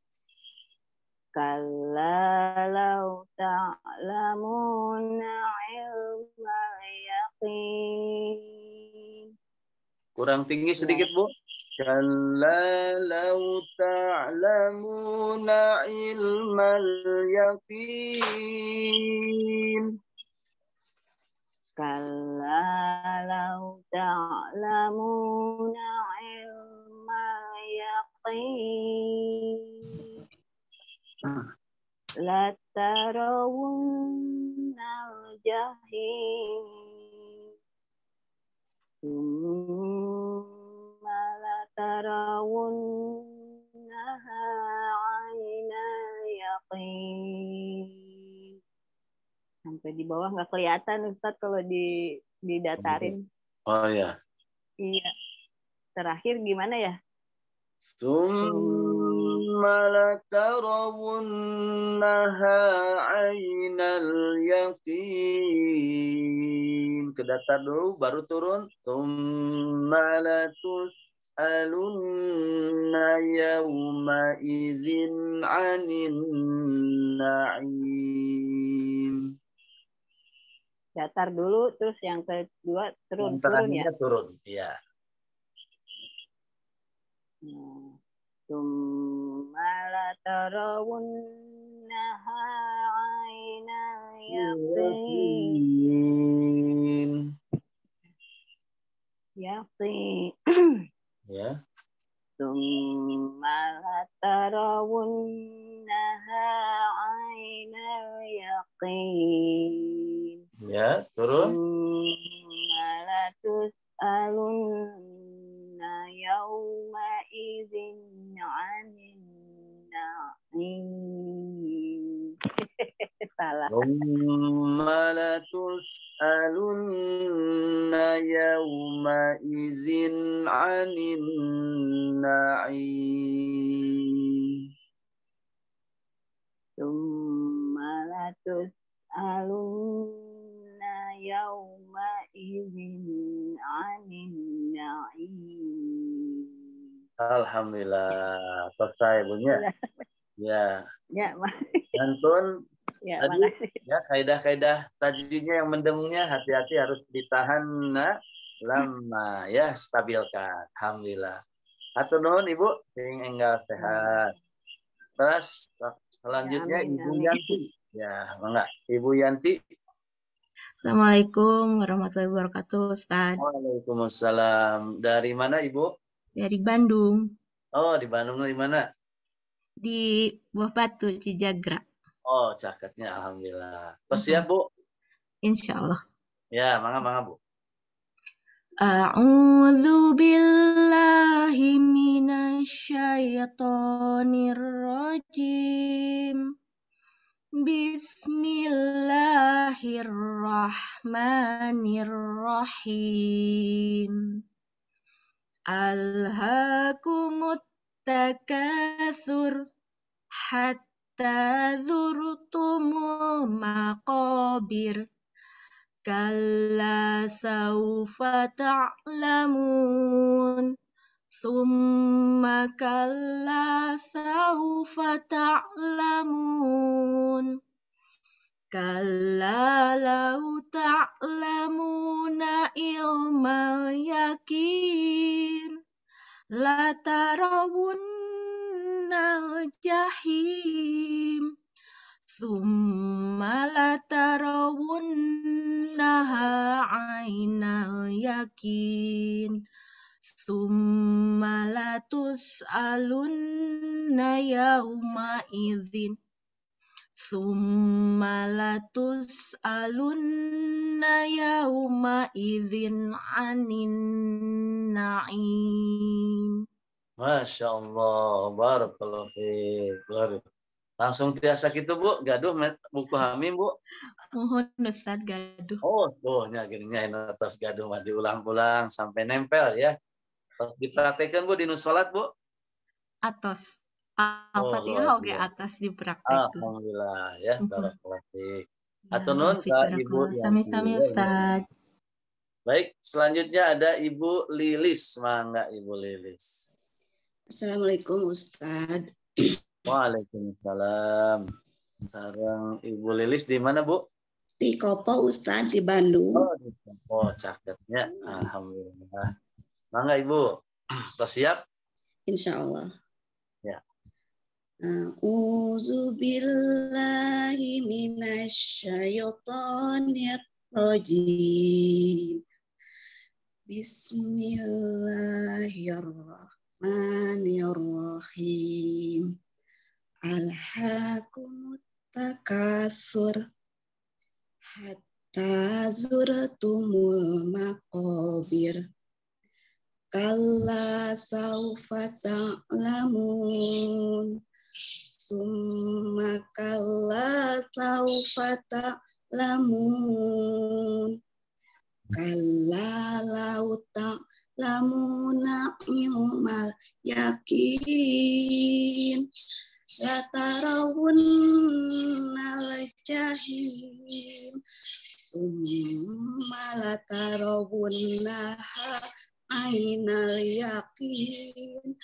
[SPEAKER 8] Kalla law ta'lamuna ilmal yaqin.
[SPEAKER 5] Kurang tinggi sedikit, Bu. Kalla law ta'lamuna ilmal yaqin.
[SPEAKER 8] Kalla law ta'lamuna ilmal yaqin. La tarawunna al-jahim. Thumma la tarawunnaha 'ainal yaqin. Sampai di bawah nggak kelihatan Ustaz kalau di didatarin.
[SPEAKER 5] Oh ya.
[SPEAKER 8] Iya. Terakhir gimana ya?
[SPEAKER 5] ثم لترونها عين اليقين ke datar dulu baru turun ثم لتسألن يومئذ عن النعيم
[SPEAKER 8] Datar dulu terus yang kedua turun
[SPEAKER 5] Yang
[SPEAKER 8] turun ya.
[SPEAKER 5] terakhirnya turun ya
[SPEAKER 8] Nah, Tsumma latarawunnaha 'ainal yaqin.
[SPEAKER 5] Yaqin. Ya
[SPEAKER 8] Tsumma latarawunnaha 'ainal yaqin.
[SPEAKER 5] ya turun
[SPEAKER 8] latus'alunna yawma idzin 'anin taala. Tus'alunna tus'alunna.
[SPEAKER 5] Alhamdulillah, selesai bunyi. Ya?
[SPEAKER 8] ya. Ya,
[SPEAKER 5] Mas.
[SPEAKER 8] Santun ya
[SPEAKER 5] Tadi-
[SPEAKER 8] makasih.
[SPEAKER 5] ya kaidah-kaidah tajwidnya yang mendengungnya hati-hati harus ditahan nah, lama ya stabilkan alhamdulillah atau nuhun ibu sing enggal sehat terus selanjutnya
[SPEAKER 8] Ya, amin,
[SPEAKER 5] ibu
[SPEAKER 8] amin.
[SPEAKER 5] Yanti ya enggak ibu Yanti
[SPEAKER 9] Assalamualaikum warahmatullahi wabarakatuh, Ustaz.
[SPEAKER 5] Waalaikumsalam. Dari mana Ibu?
[SPEAKER 9] Dari Bandung,
[SPEAKER 5] Oh, di Bandung di mana?
[SPEAKER 9] di Buah Batu, Cijagra.
[SPEAKER 5] Oh, caketnya alhamdulillah. Terus siap, Bu?
[SPEAKER 9] Insya Allah.
[SPEAKER 5] Ya, mangga mangga, Bu.
[SPEAKER 9] A'udzu billahi minasyaitonir rajim. Bismillahirrahmanirrahim. Alhaakumut takatsur hatta maqabir. Kalla saufa ta'lamun. Summa kalla saufa ta'lamun. Kalla lau ta'lamuna ilmal yakin. La tarawunnal jahim. Summa la tarawunnaha ainal yakin. Summa la tus'alunna yawma idzin. Summa la tus'alunna yawma idzin anin na'im.
[SPEAKER 5] Masya Allah, barakallahu fiik. Luar biasa. Langsung biasa gitu, Bu. Gaduh buku Hamim, Bu.
[SPEAKER 9] Mohon Ustaz gaduh.
[SPEAKER 5] Oh, tuh, nya gininya ini atas gaduh mah diulang-ulang sampai nempel ya. Dipraktekkan, Bu, di nusolat, Bu.
[SPEAKER 9] Atas.
[SPEAKER 5] Oh,
[SPEAKER 9] Al-Fatihah
[SPEAKER 5] luar
[SPEAKER 9] oke atas dipraktekkan.
[SPEAKER 5] Alhamdulillah ya,
[SPEAKER 9] Mhm.
[SPEAKER 5] barakallahu fiik.
[SPEAKER 9] Ya,
[SPEAKER 5] Atau nun Ibu
[SPEAKER 9] Barakallah. Sami-sami
[SPEAKER 5] ini.
[SPEAKER 9] Ustaz.
[SPEAKER 5] Baik, selanjutnya ada Ibu Lilis. Mangga Ibu Lilis.
[SPEAKER 10] Assalamualaikum Ustaz.
[SPEAKER 5] Waalaikumsalam. Sarang Ibu Lilis di mana, Bu?
[SPEAKER 10] Di Kopo Ustaz di Bandung.
[SPEAKER 5] Oh, di Oh, caketnya. Alhamdulillah. Mangga Ibu. Terus siap?
[SPEAKER 10] Insya Allah.
[SPEAKER 5] Ya.
[SPEAKER 10] A'udzu billahi minasyaitonir rajim. Bismillahirrahmanirrahim. Alhaakumut takatsur hatta zurtumul maqabir. Kalla saufa ta'lamun. Summa kalla saufa ta'lamun. Kalla ta'lamuna ilmal yakin. La tarawunna jahim. Summa la tarawunnaha ainal yakin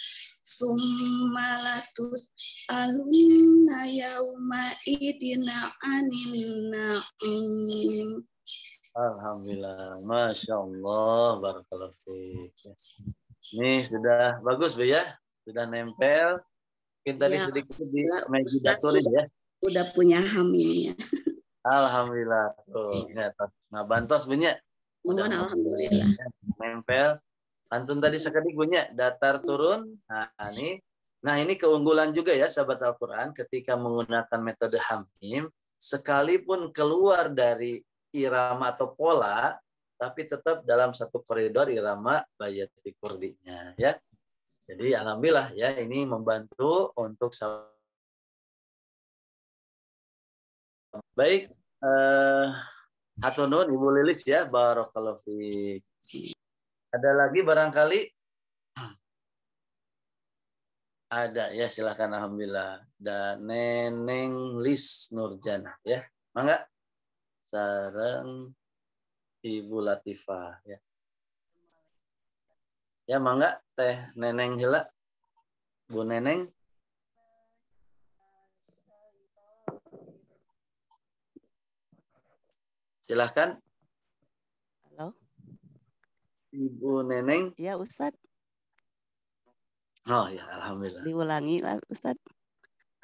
[SPEAKER 10] summa latus alunna yauma idina anin
[SPEAKER 5] Alhamdulillah. Masya Allah. Barakallahu. Ini sudah bagus, Bu ya. Sudah nempel. Mungkin tadi
[SPEAKER 10] Ya,
[SPEAKER 5] sedikit di daturin ya.
[SPEAKER 10] udah punya hamilnya
[SPEAKER 5] Alhamdulillah. Tuh, atas. Nah, bantos punya.
[SPEAKER 10] mohon alhamdulillah
[SPEAKER 5] Nempel. Antun tadi sekali punya datar turun. Nah, ini Nah, ini keunggulan juga ya sahabat Al-Qur'an ketika menggunakan metode hamim sekalipun keluar dari irama atau pola tapi tetap dalam satu koridor irama bayati kurdinya ya. Jadi alhamdulillah ya ini membantu untuk Baik, eh Hatunun Ibu Lilis ya, barakallahu fiik. Ada lagi barangkali? Ada ya, silakan alhamdulillah. Dan Neneng Lis Nurjana ya. Mangga. Sarang Ibu Latifah ya. Ya mangga Teh Neneng Hila. Bu Neneng. Silahkan.
[SPEAKER 11] Halo,
[SPEAKER 5] Ibu Neneng.
[SPEAKER 11] ya Ustadz,
[SPEAKER 5] Oh ya, alhamdulillah.
[SPEAKER 11] diulangi lah Ustadz.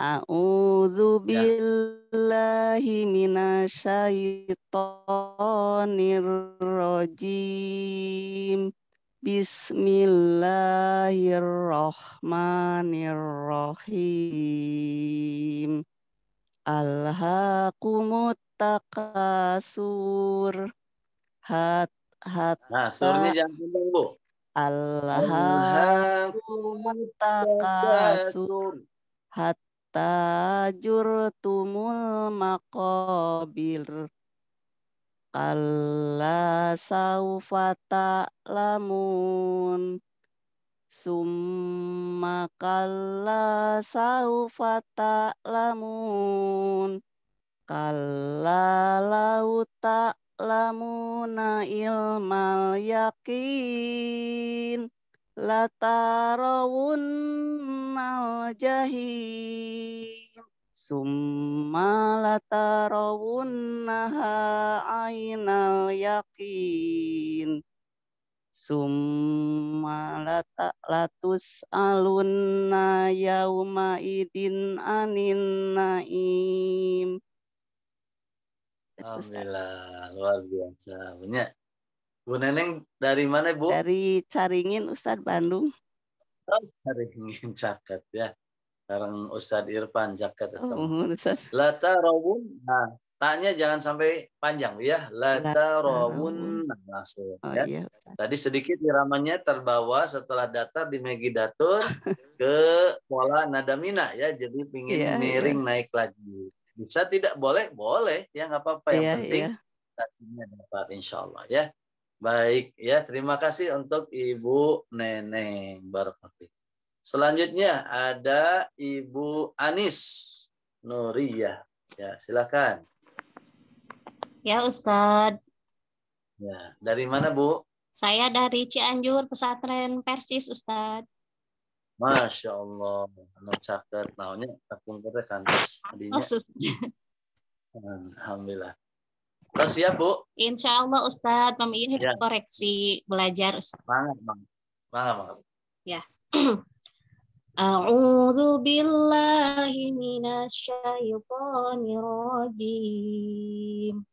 [SPEAKER 11] A'udzu billahi minasyaitonir syaitonir rajim. Bismillahirrahmanirrahim. Alhaqumut takasur. Hat hat
[SPEAKER 5] Nah, surnya jangan panjang, Bu.
[SPEAKER 11] Alhaqumut takasur. Hatta jurtumul maqabir. Kalla saufa ta'lamun. Summa kalla saufa ta'lamun. Kalla lau ta'lamuna ilmal yakin. Latarawunnal jahim. Summa latarawunnaha ainal yakin. Summa lata latus alunna yauma idin anin naim.
[SPEAKER 5] Alhamdulillah, luar biasa. Punya. Bu Neneng dari mana, Bu?
[SPEAKER 11] Dari Caringin Ustadz Bandung.
[SPEAKER 5] Oh, dari ingin caket ya. Sekarang Ustadz Irfan caket.
[SPEAKER 11] Oh, Ustadz.
[SPEAKER 5] Lata rawun. Nah, tanya jangan sampai panjang ya. Lata rawun. Nah, langsung
[SPEAKER 11] Oh
[SPEAKER 5] ya.
[SPEAKER 11] iya.
[SPEAKER 5] Tadi sedikit iramanya terbawa setelah datar di Megidatur ke pola nada mina ya. Jadi pingin
[SPEAKER 11] Iya,
[SPEAKER 5] miring naik lagi. Bisa tidak boleh? Boleh. Ya nggak apa-apa. Yang
[SPEAKER 11] Iya,
[SPEAKER 5] penting tadinya dapat insya Allah ya. Baik ya. Terima kasih untuk Ibu Neneng. Barakallahu. Selanjutnya ada Ibu Anis Nuriyah. Ya, silakan.
[SPEAKER 12] Ya Ustadz,
[SPEAKER 5] Ya, dari mana Bu?
[SPEAKER 12] saya dari Cianjur, pesantren Persis Ustadz.
[SPEAKER 5] Masya Allah, anu caket naunya takung kita kantos
[SPEAKER 12] Oh,
[SPEAKER 5] Alhamdulillah. Oh, siap Bu?
[SPEAKER 12] Insya Allah Ustadz, Mami ini
[SPEAKER 5] Ya.
[SPEAKER 12] koreksi belajar Ustadz.
[SPEAKER 5] Semangat, Bang. Semangat, Bang.
[SPEAKER 12] Ya. A'udzu billahi minasyaitonir rajim.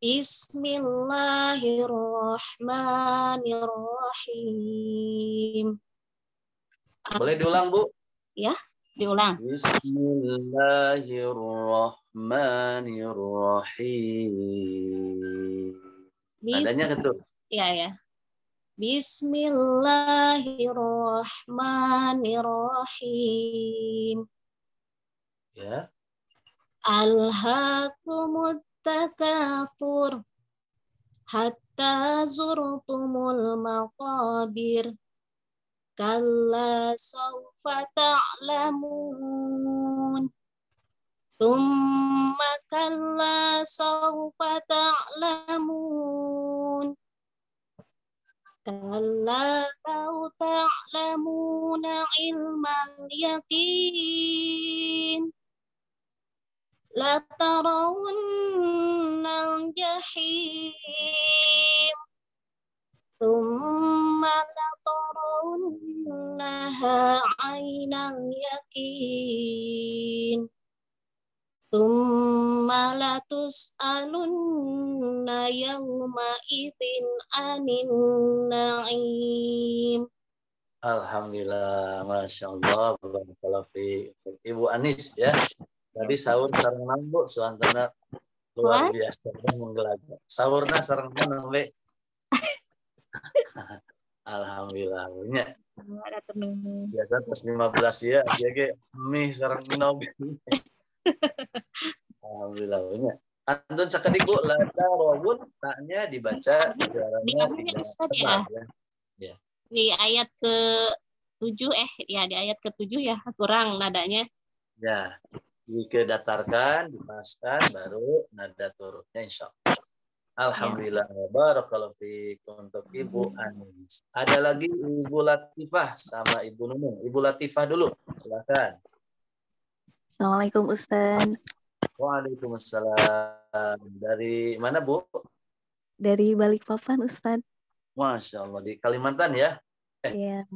[SPEAKER 12] Bismillahirrahmanirrahim.
[SPEAKER 5] Boleh diulang, Bu?
[SPEAKER 12] Ya, diulang.
[SPEAKER 5] Bismillahirrahmanirrahim.
[SPEAKER 12] Bis-
[SPEAKER 5] Nadanya ketul.
[SPEAKER 12] Ya, ya. Bismillahirrahmanirrahim.
[SPEAKER 5] Ya.
[SPEAKER 12] Alhaakumut takatsur hatta zurtumul maqabir. Kalla sawfa ta'lamun. Thumma kalla sawfa ta'lamun. Kalla law ta'lamuna ilmal yakin. لترون الجحيم ثم لترونها عين اليقين ثم لتسألن يومئذ عن النعيم
[SPEAKER 5] Alhamdulillah, Masya Allah. Barakallahu fi. Ibu Anis ya. Tadi sahur sareng nambu suantana luar
[SPEAKER 12] What?
[SPEAKER 5] biasa menggelagar. Sahurna sareng nambe. Alhamdulillah.
[SPEAKER 12] Ada temen.
[SPEAKER 5] biasa pas 15 ya dia ge mie sareng minum. Alhamdulillah. Nya Antun Bu lata rawun taknya dibaca
[SPEAKER 12] Diambil,
[SPEAKER 5] tidak
[SPEAKER 12] ya.
[SPEAKER 5] ya.
[SPEAKER 12] Di ayat ke tujuh eh ya di ayat ke tujuh ya kurang nadanya.
[SPEAKER 5] Ya, dikedatarkan, dipaskan, baru nada turunnya insya Allah. Alhamdulillah, barakallahu fiik untuk Ibu Anis. Ada lagi Ibu Latifah sama Ibu Nunung. Ibu Latifah dulu, silakan.
[SPEAKER 13] Assalamualaikum Ustaz.
[SPEAKER 5] Waalaikumsalam. Dari mana Bu?
[SPEAKER 13] Dari Balikpapan Ustaz.
[SPEAKER 5] Masya Allah, di Kalimantan ya?
[SPEAKER 13] Iya.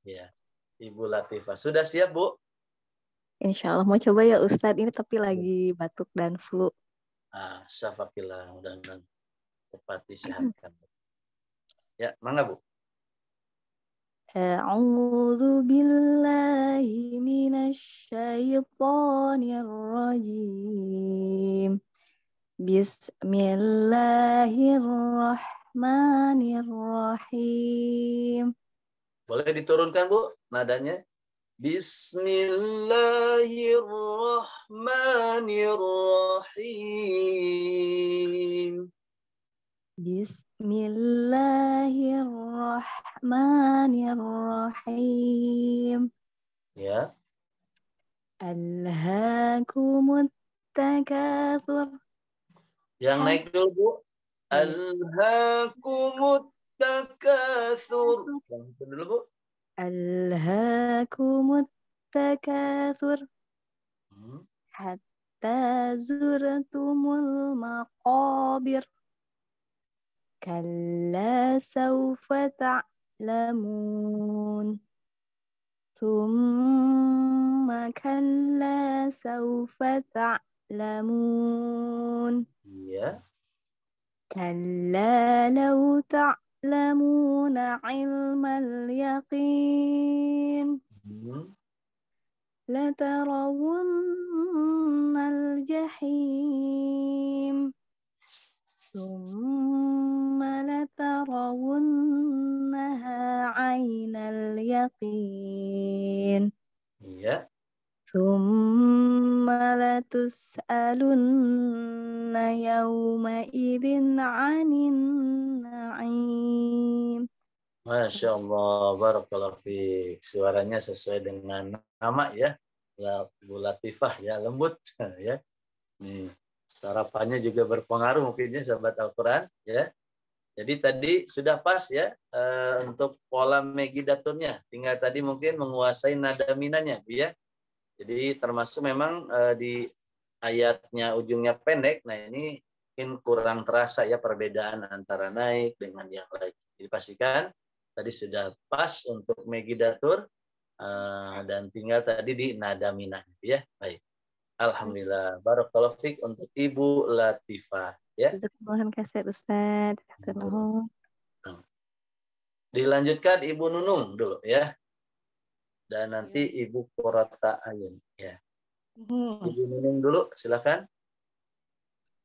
[SPEAKER 5] Ya, Ibu Latifah. Sudah siap Bu?
[SPEAKER 13] Insya Allah mau coba ya Ustaz. Ini tapi lagi batuk dan flu
[SPEAKER 5] Ah, syafakillah mudah-mudahan cepat disehatkan. Ya, mangga Bu.
[SPEAKER 13] أعوذ بالله من الشيطان الرجيم بسم الله الرحمن الرحيم
[SPEAKER 5] Boleh diturunkan Bu nadanya? Bismillahirrahmanirrahim.
[SPEAKER 13] Bismillahirrahmanirrahim
[SPEAKER 5] Ya.
[SPEAKER 13] Alhaakumut takatsur
[SPEAKER 5] Yang naik dulu Bu. Alhaakumut takatsur. Yang dulu Bu.
[SPEAKER 13] ألهاكم
[SPEAKER 5] التكاثر
[SPEAKER 13] حتى زرتم المقابر كلا سوف تعلمون ثم كلا سوف تعلمون
[SPEAKER 5] yeah.
[SPEAKER 13] كلا لو تعلمون علم اليقين. لترون الجحيم ثم لترونها عين اليقين
[SPEAKER 5] Iya.
[SPEAKER 13] ثم لتسألن يومئذ عن النعيم
[SPEAKER 5] Masya Allah, barakallahu fiik. Suaranya sesuai dengan nama ya. Ya, Bu Latifah ya, lembut ya. Nih, sarapannya juga berpengaruh mungkin ya sahabat Al-Qur'an ya. Jadi tadi sudah pas ya eh, untuk pola megidaturnya. Tinggal tadi mungkin menguasai nada minanya, Bu ya. Jadi termasuk memang eh, di ayatnya ujungnya pendek. Nah, ini mungkin kurang terasa ya perbedaan antara naik dengan yang lain. Jadi pastikan tadi sudah pas untuk megidatur eh, dan tinggal tadi di nada minah ya. Baik. Alhamdulillah. Barakallahu untuk Ibu Latifah ya.
[SPEAKER 13] Mohon kaset Ustaz.
[SPEAKER 5] Dilanjutkan Ibu Nunung dulu ya dan iya. nanti ya. Ibu Korota Ayun ya. Hmm. Ibu Nining dulu silakan.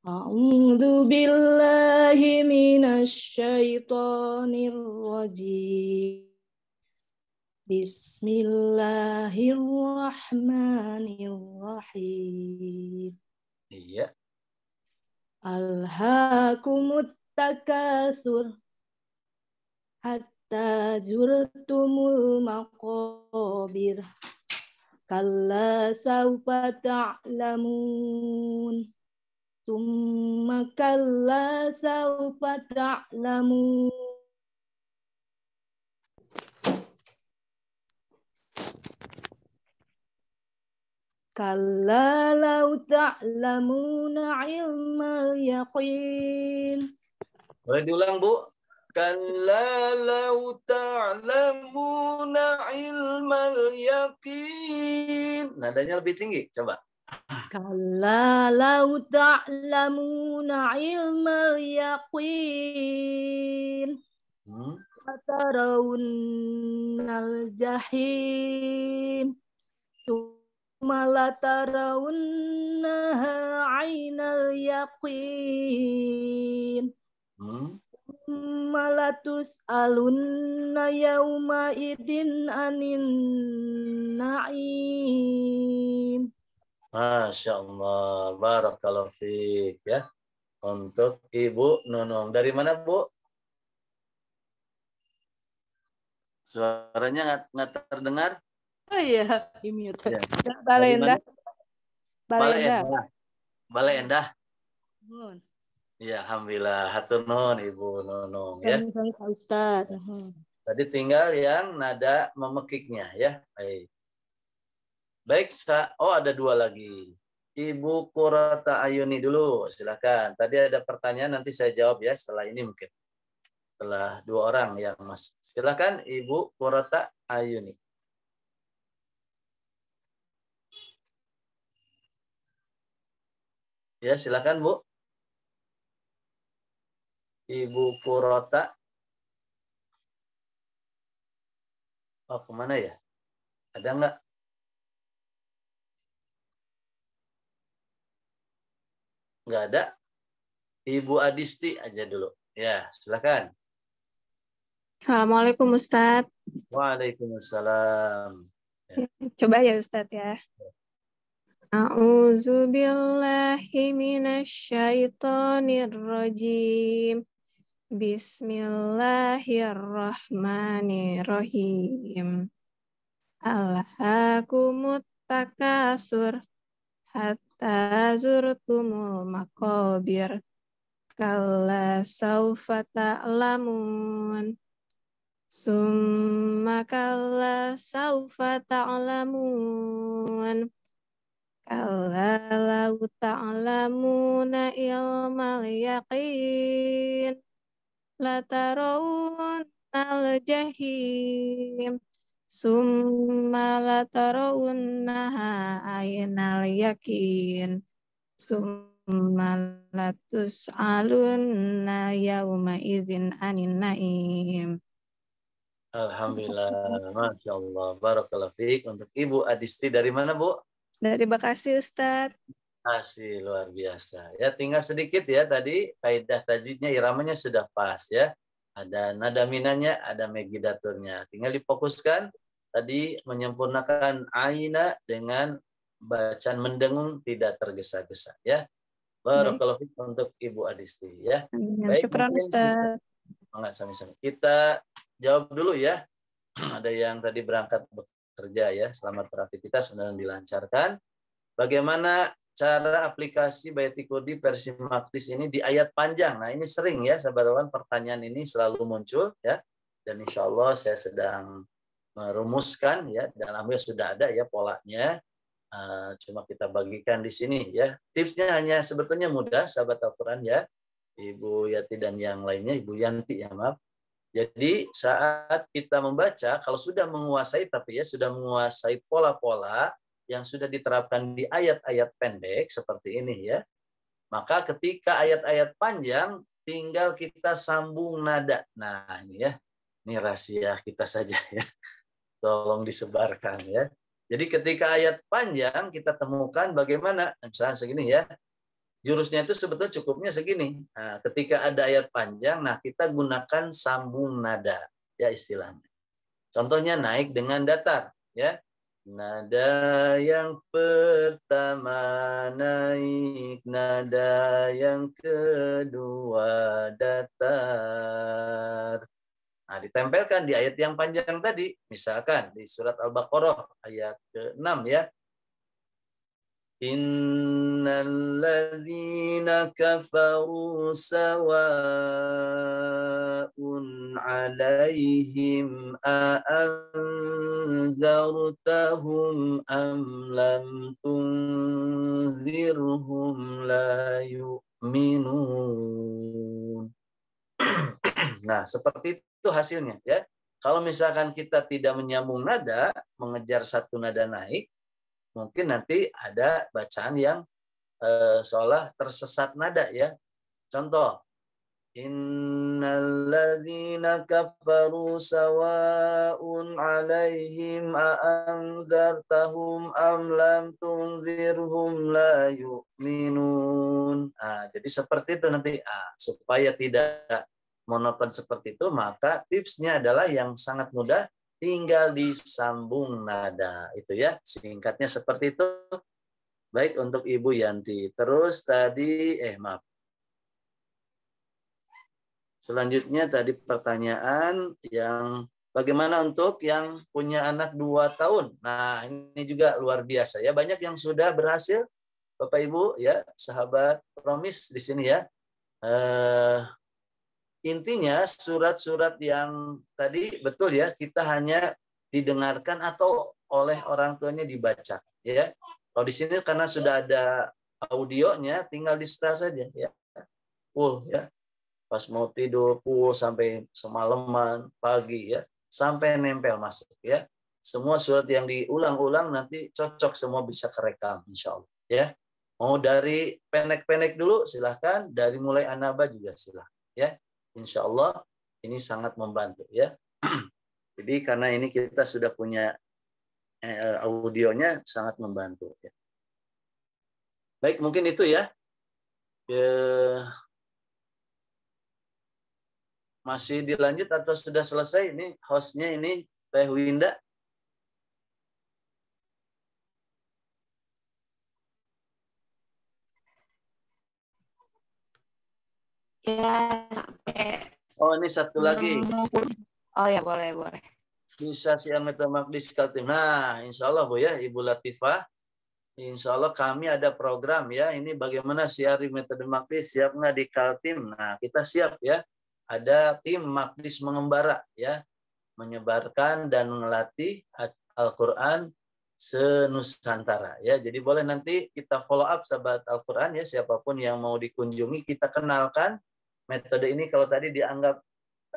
[SPEAKER 14] A'udzu billahi minasyaitonir rajim. Bismillahirrahmanirrahim.
[SPEAKER 5] Iya.
[SPEAKER 14] Alhaakumut takatsur. hatta حتى زرتم المقابر كلا سوف تعلمون ثم كلا سوف تعلمون كلا لو تعلمون علم اليقين
[SPEAKER 5] Boleh diulang Bu? Kalla lau ta'lamuna ilmal yaqin. Nadanya lebih tinggi, coba.
[SPEAKER 14] كلا لو تعلمون علم اليقين
[SPEAKER 5] Hmm.
[SPEAKER 14] لترون الجحيم ثم لترونها عين اليقين
[SPEAKER 5] Hmm.
[SPEAKER 14] malatus alun yauma idin anin naim.
[SPEAKER 5] Masya Allah, barakallahu fiik ya. Untuk Ibu Nunung. Dari mana Bu? Suaranya nggak nggak terdengar?
[SPEAKER 14] Oh iya, imut.
[SPEAKER 5] Ya.
[SPEAKER 14] Balenda. Balenda.
[SPEAKER 5] Balenda.
[SPEAKER 14] Balenda.
[SPEAKER 5] Ya, alhamdulillah. Hatur nuhun Ibu Nunung ya.
[SPEAKER 14] Pak. Nuhun.
[SPEAKER 5] Tadi tinggal yang nada memekiknya ya. Baik. Baik, Sa- oh ada dua lagi. Ibu Kurata Ayuni dulu, silakan. Tadi ada pertanyaan nanti saya jawab ya setelah ini mungkin. Setelah dua orang yang masuk. Silakan Ibu Kurata Ayuni. Ya, silakan Bu. Ibu Purota. Oh, ke mana ya? Ada nggak? Nggak ada. Ibu Adisti aja dulu. Ya, silakan.
[SPEAKER 15] Assalamualaikum Ustadz.
[SPEAKER 5] Waalaikumsalam.
[SPEAKER 15] Coba ya Ustadz ya. A'udzu billahi minasyaitonir rajim. Bismillahirrahmanirrahim. Alhaakumut takasur hatta zurtumul maqabir. Kalla saufa ta'lamun. Summa kalla saufa ta'lamun. Kalla lau ta'lamuna ilmal yaqin. Latarawun al-jahim. Summa latarawunnaha aynal yakin. Summa latus'alunna yawma izin anin naim.
[SPEAKER 5] Alhamdulillah, Masya Allah. Barakallah fiik. Untuk Ibu Adisti dari mana, Bu?
[SPEAKER 15] Dari Bekasi, Ustadz.
[SPEAKER 5] Masih luar biasa. Ya, tinggal sedikit ya tadi kaidah tajwidnya iramanya sudah pas ya. Ada nada minanya, ada megidaturnya. Tinggal difokuskan tadi menyempurnakan aina dengan bacaan mendengung tidak tergesa-gesa ya. Barakallahu fiik untuk Ibu Adisti ya.
[SPEAKER 15] Amin. Syukran, Ustadz.
[SPEAKER 5] Semangat sama-sama. Kita jawab dulu ya. Ada yang tadi berangkat bekerja ya. Selamat beraktivitas, mudah dilancarkan. Bagaimana cara aplikasi Bayati Kurdi versi Makris ini di ayat panjang? Nah ini sering ya, sahabat pertanyaan ini selalu muncul ya. Dan insya Allah saya sedang merumuskan ya. Dan alhamdulillah sudah ada ya polanya. Uh, cuma kita bagikan di sini ya. Tipsnya hanya sebetulnya mudah, sahabat Al-Quran ya. Ibu Yati dan yang lainnya, Ibu Yanti ya maaf. Jadi saat kita membaca, kalau sudah menguasai tapi ya sudah menguasai pola-pola yang sudah diterapkan di ayat-ayat pendek seperti ini ya, maka ketika ayat-ayat panjang tinggal kita sambung nada. Nah ini ya, ini rahasia kita saja ya. Tolong disebarkan ya. Jadi ketika ayat panjang kita temukan bagaimana, misalnya segini ya, jurusnya itu sebetulnya cukupnya segini. Nah, ketika ada ayat panjang, nah kita gunakan sambung nada ya istilahnya. Contohnya naik dengan datar ya. Nada yang pertama naik, nada yang kedua datar. Nah, ditempelkan di ayat yang panjang tadi, misalkan di surat Al-Baqarah ayat ke-6 ya. Innalladzina kafaru sawa'un alaihim a'anzartahum am lam tunzirhum la yu'minun. Nah, seperti itu hasilnya ya. Kalau misalkan kita tidak menyambung nada, mengejar satu nada naik, mungkin nanti ada bacaan yang eh, seolah tersesat nada ya. Contoh, Innalladzina kafaru sawa'un alaihim a'anzartahum am lam tunzirhum la yu'minun. Nah, jadi seperti itu nanti ah, supaya tidak monoton seperti itu maka tipsnya adalah yang sangat mudah tinggal disambung nada itu ya. Singkatnya seperti itu. Baik untuk Ibu Yanti. Terus tadi eh maaf. Selanjutnya tadi pertanyaan yang bagaimana untuk yang punya anak dua tahun? Nah ini juga luar biasa ya. Banyak yang sudah berhasil Bapak Ibu ya. Sahabat promis di sini ya. Eh, intinya surat-surat yang tadi betul ya kita hanya didengarkan atau oleh orang tuanya dibaca ya. Kalau di sini karena sudah ada audionya tinggal di setel saja ya. Full ya. Pas mau tidur full sampai semalaman pagi ya. Sampai nempel masuk ya. Semua surat yang diulang-ulang nanti cocok semua bisa kerekam insya Allah ya. Mau dari pendek-pendek dulu silahkan. Dari mulai anaba juga silahkan ya insya Allah ini sangat membantu ya. Jadi karena ini kita sudah punya eh, audionya sangat membantu. Ya. Baik, mungkin itu ya. ya. Masih dilanjut atau sudah selesai? Ini hostnya ini Teh Winda.
[SPEAKER 1] Ya, sampai
[SPEAKER 5] Oh, ini satu lagi.
[SPEAKER 1] Oh ya, boleh, boleh.
[SPEAKER 5] Bisa si Ameta Magdis Kaltim. Nah, insya Allah Bu ya, Ibu Latifah. Insya Allah kami ada program ya. Ini bagaimana siari metode Magdis siap nggak di Kaltim? Nah, kita siap ya. Ada tim Magdis mengembara ya. Menyebarkan dan melatih Al-Quran senusantara ya. Jadi boleh nanti kita follow up sahabat Al-Quran ya. Siapa pun yang mau dikunjungi kita kenalkan metode ini kalau tadi dianggap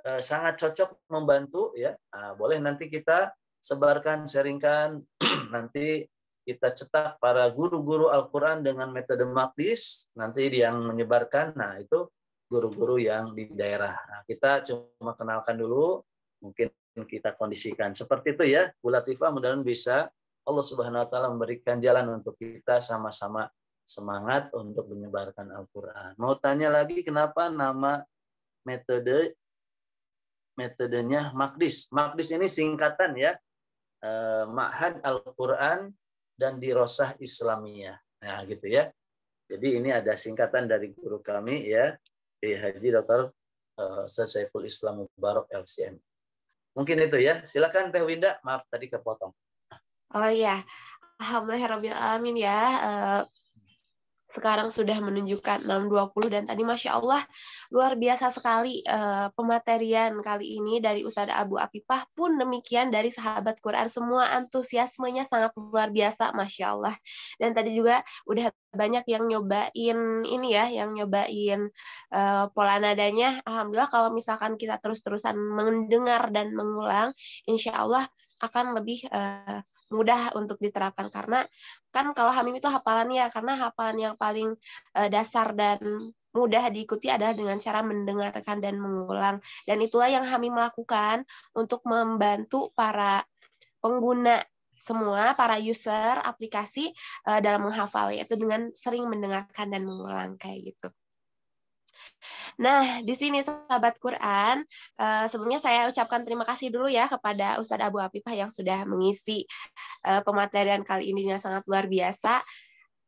[SPEAKER 5] uh, sangat cocok membantu ya. Nah, boleh nanti kita sebarkan sharingkan nanti kita cetak para guru-guru Al-Quran dengan metode makdis nanti yang menyebarkan. Nah itu guru-guru yang di daerah. Nah, kita cuma kenalkan dulu mungkin kita kondisikan. Seperti itu ya Bu Latifah. Mudah-mudahan bisa Allah Subhanahu wa taala memberikan jalan untuk kita sama-sama semangat untuk menyebarkan Al-Quran. Mau tanya lagi kenapa nama metode metodenya Makdis. Makdis ini singkatan ya, eh, Ma'had Al-Quran dan Dirosah Islamiyah. Nah gitu ya. Jadi ini ada singkatan dari guru kami ya, di Haji Dr. Uh, Saiful Islam Mubarak LCM. Mungkin itu ya. Silakan Teh Winda. Maaf tadi kepotong.
[SPEAKER 1] Oh iya. Alhamdulillahirrahmanirrahim ya. Uh, sekarang sudah menunjukkan 620 dan tadi Masya Allah luar biasa sekali uh, pematerian kali ini dari Ustadz Abu Apipah pun demikian dari sahabat Quran semua antusiasmenya sangat luar biasa Masya Allah. Dan tadi juga udah banyak yang nyobain ini ya yang nyobain uh, pola nadanya. Alhamdulillah kalau misalkan kita terus-terusan mendengar dan mengulang Insya Allah akan lebih uh, mudah untuk diterapkan karena kan kalau Hamim itu hafalannya karena hafalan yang paling uh, dasar dan mudah diikuti adalah dengan cara mendengarkan dan mengulang dan itulah yang Hamim lakukan untuk membantu para pengguna semua para user aplikasi uh, dalam menghafal yaitu dengan sering mendengarkan dan mengulang kayak gitu. Nah, di sini sahabat Quran, uh, sebelumnya saya ucapkan terima kasih dulu ya kepada Ustadz Abu Apipah yang sudah mengisi uh, pematerian kali ini dengan sangat luar biasa.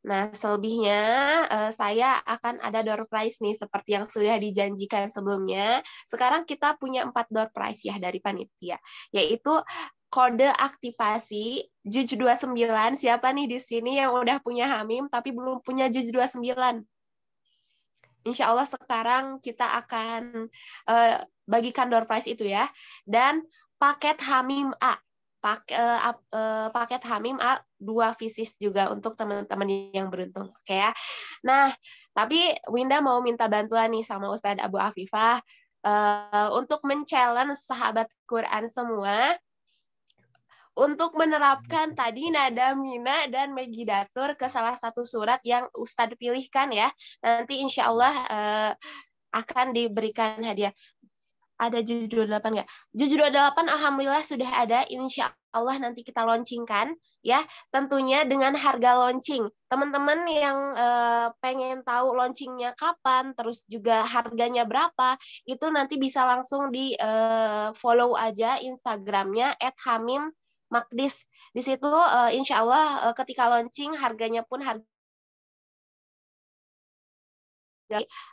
[SPEAKER 1] Nah, selebihnya uh, saya akan ada door prize nih seperti yang sudah dijanjikan sebelumnya. Sekarang kita punya empat door prize ya dari panitia, yaitu kode aktivasi Juj 29. Siapa nih di sini yang udah punya Hamim tapi belum punya Juj 29? Insya Allah sekarang kita akan uh, bagikan door prize itu ya. Dan paket Hamim A. Pak, uh, uh, paket Hamim A dua visis juga untuk teman-teman yang beruntung. Oke ya. Nah, tapi Winda mau minta bantuan nih sama Ustadz Abu Afifah uh, untuk men-challenge sahabat Quran semua untuk menerapkan tadi nada mina dan megidatur ke salah satu surat yang Ustadz pilihkan ya. Nanti insya Allah uh, akan diberikan hadiah. Ada judul 8 nggak? Judul 8 Alhamdulillah sudah ada. Insya Allah nanti kita launchingkan ya. Tentunya dengan harga launching. Teman-teman yang uh, pengen tahu launchingnya kapan, terus juga harganya berapa, itu nanti bisa langsung di uh, follow aja Instagramnya @hamim Makdis. Di situ uh, insya Allah uh, ketika launching harganya pun harga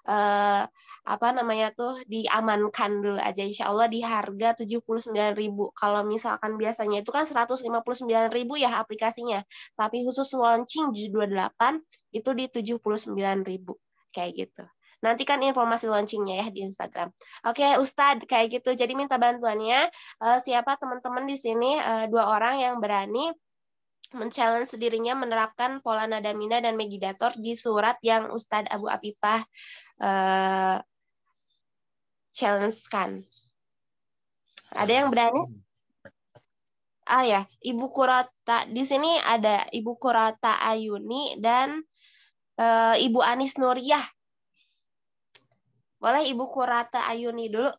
[SPEAKER 1] uh, apa namanya tuh diamankan dulu aja. Insya Allah di harga 79.000 kalau misalkan biasanya itu kan 159.000 ya aplikasinya. Tapi khusus launching 28 itu di 79.000 kayak gitu Nantikan informasi launchingnya ya di Instagram. Oke, Ustadz, kayak gitu. Jadi minta bantuannya uh, siapa teman-teman di sini uh, dua orang yang berani men-challenge dirinya menerapkan pola nada mina dan megidator di surat yang Ustadz Abu Apipah uh, challenge-kan. Ada yang berani? Ah ya, Ibu Kurata. Di sini ada Ibu Kurata Ayuni dan uh, Ibu Anis Nuriyah Boleh Ibu Kurata Ayuni dulu.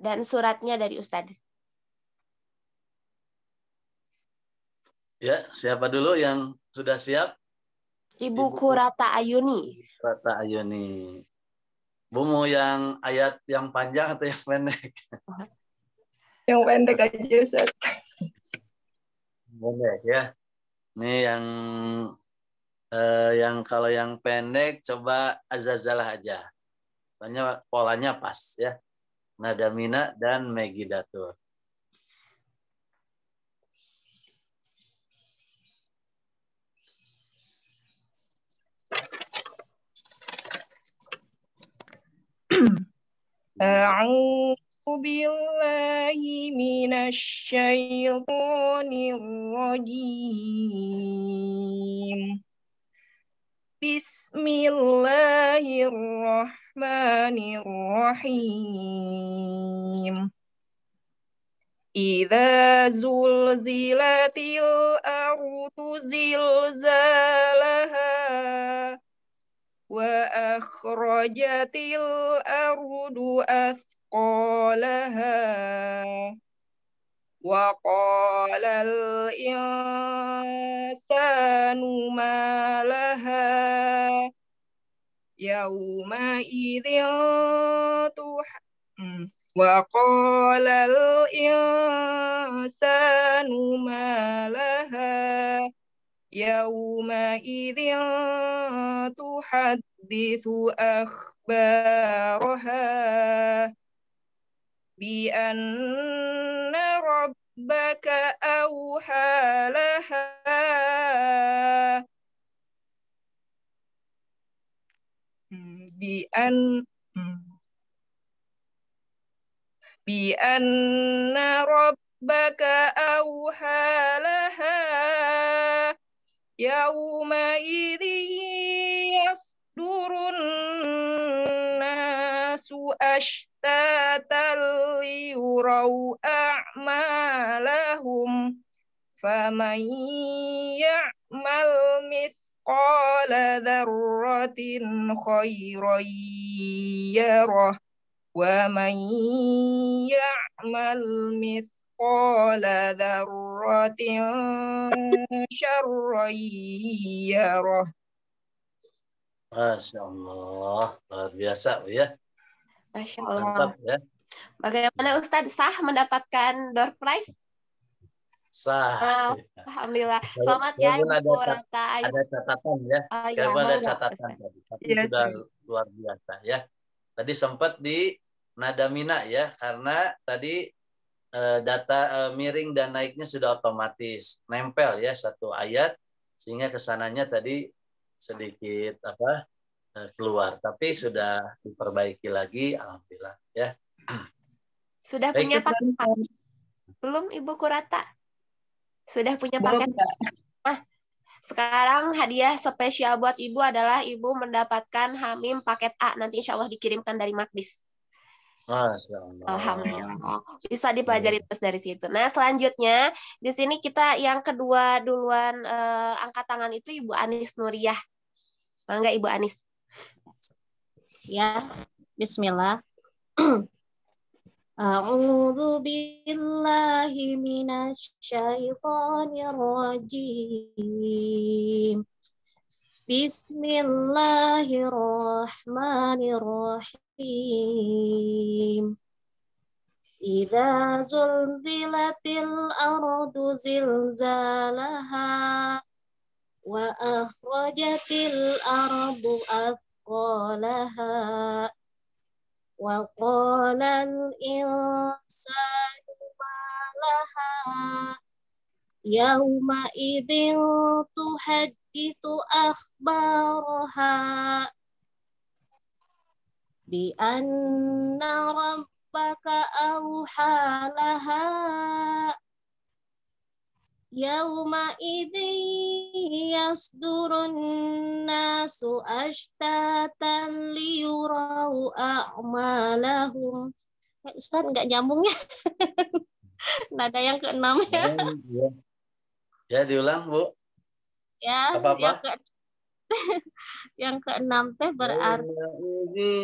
[SPEAKER 1] Dan suratnya dari Ustadz.
[SPEAKER 5] Ya, siapa dulu yang sudah siap?
[SPEAKER 1] Ibu Kurata Ayuni.
[SPEAKER 5] Kata Ayuni. Bu mau yang ayat yang panjang atau yang pendek?
[SPEAKER 4] Yang pendek aja Ustaz.
[SPEAKER 5] Pendek ya. Ini yang eh, yang kalau yang pendek coba azazalah aja Soalnya polanya pas ya. Nada mina dan megidatur.
[SPEAKER 4] أعوذ بالله من الشيطان الرجيم بسم الله الرحمن الرحيم. إذا زلزلت الأرض زلزالها وأخرجت الأرض أثقالها وقال الإنسان ما لها يومئذ تح وقال الإنسان ما لها؟ يومئذ تحدث أخبارها بأن ربك أوحى لها. بأن بأن ربك أوحى لها يومئذ يصدر الناس أشتاتا ليروا أعمالهم فمن يعمل مثقال ذرة خيرا يره ومن يعمل مثقال ذرة شرا يره
[SPEAKER 5] Masya Allah, luar biasa Bu, ya.
[SPEAKER 1] Masya Allah.
[SPEAKER 5] Mantap ya.
[SPEAKER 1] Bagaimana Ustadz sah mendapatkan door prize?
[SPEAKER 5] Sah.
[SPEAKER 1] Ah, Alhamdulillah. Selamat ya Ibu
[SPEAKER 5] ada,
[SPEAKER 1] Rata Ayu.
[SPEAKER 5] ada catatan ya.
[SPEAKER 1] Ah, ya,
[SPEAKER 5] Sekarang ada
[SPEAKER 1] monggo,
[SPEAKER 5] catatan tadi. Tapi
[SPEAKER 4] Iya,
[SPEAKER 5] sudah
[SPEAKER 4] Cik.
[SPEAKER 5] luar biasa ya. Tadi sempat di nada mina ya karena tadi eh, data eh, miring dan naiknya sudah otomatis nempel ya satu ayat sehingga ke sananya tadi sedikit apa eh, keluar tapi sudah diperbaiki lagi alhamdulillah ya.
[SPEAKER 1] Sudah
[SPEAKER 5] Baik,
[SPEAKER 1] punya paket? Belum Ibu Kurata? Sudah punya
[SPEAKER 4] Belum,
[SPEAKER 1] paket? Ah, sekarang hadiah spesial buat Ibu adalah Ibu mendapatkan Hamim paket A. Nanti insya Allah dikirimkan dari Makdis. Alhamdulillah. Bisa dipelajari terus dari situ. Nah, selanjutnya di sini kita yang kedua duluan eh, angkat tangan itu Ibu Anis Nuriyah. Mangga Ibu Anis.
[SPEAKER 12] Ya, bismillah. A'udzu billahi minasy syaithanir rajim. Bismillahirrahmanirrahim. Idza zulzilatil ardu zilzalaha wa akhrajatil ardu athqalaha wa qala al-insanu ma laha yawma idzin tuhaddithu akhbaraha bi anna rabbaka awha Yawma yasdurun nasu ashtatan liyurau a'malahum. Eh, Ustaz nggak nyambung ya? Nada yang keenam ya.
[SPEAKER 5] Ya, ya. Ya, diulang Bu.
[SPEAKER 12] Ya,
[SPEAKER 5] Apa-apa?
[SPEAKER 12] yang ke yang keenam teh berarti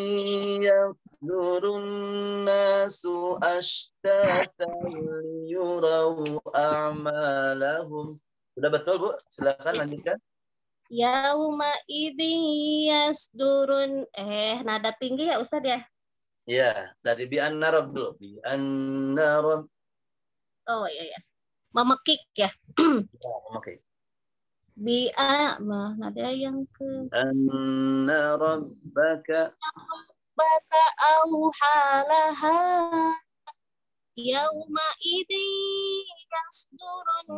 [SPEAKER 5] يصدر الناس أشتاتا ليروا أعمالهم Sudah betul Bu? Silakan lanjutkan.
[SPEAKER 12] yauma idzi yasdurun eh nada tinggi ya Ustaz ya.
[SPEAKER 5] Ya, dari bi annarab dulu. Bi annarab.
[SPEAKER 12] Oh iya ya. Memekik ya.
[SPEAKER 5] Ya, Oke.
[SPEAKER 12] Bi a mah nada yang ke
[SPEAKER 5] Anna rabbaka
[SPEAKER 12] baka auhalaha yauma idzi yasdurun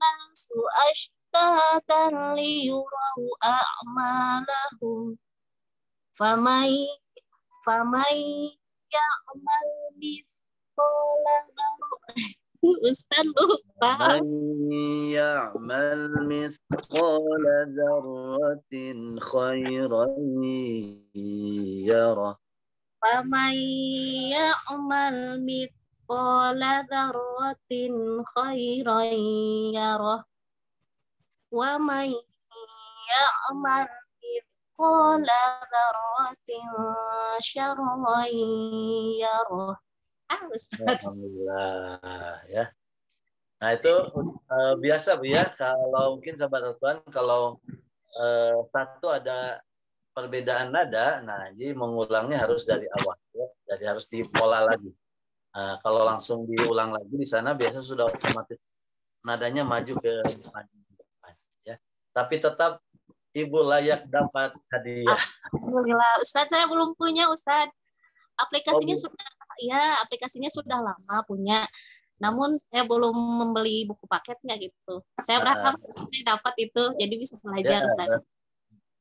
[SPEAKER 12] nasu ashtatan liyurau a'malahum. Famai famai ya'mal mithqala Ustaz lupa.
[SPEAKER 5] من يعمل مثقال ذرة خيرا يره.
[SPEAKER 12] فمن يعمل مثقال ذرة خيرا يره. ومن يعمل مثقال ذرة شرا يره. Ah.
[SPEAKER 5] Alhamdulillah ya. Nah itu eh, biasa bu ya kalau mungkin sahabat Tuhan kalau eh, satu ada perbedaan nada, nah jadi mengulangnya harus dari awal ya, jadi harus dipola lagi. Nah, kalau langsung diulang lagi di sana biasa sudah otomatis nadanya maju ke depan, ya. Tapi tetap ibu layak dapat hadiah.
[SPEAKER 12] Alhamdulillah. Ustaz saya belum punya Ustaz. Aplikasinya
[SPEAKER 5] Oh,
[SPEAKER 12] sudah ya aplikasinya sudah lama punya. Namun saya belum membeli buku paketnya gitu. Saya berharap saya dapat itu jadi bisa belajar
[SPEAKER 5] Ya,
[SPEAKER 12] Ustaz.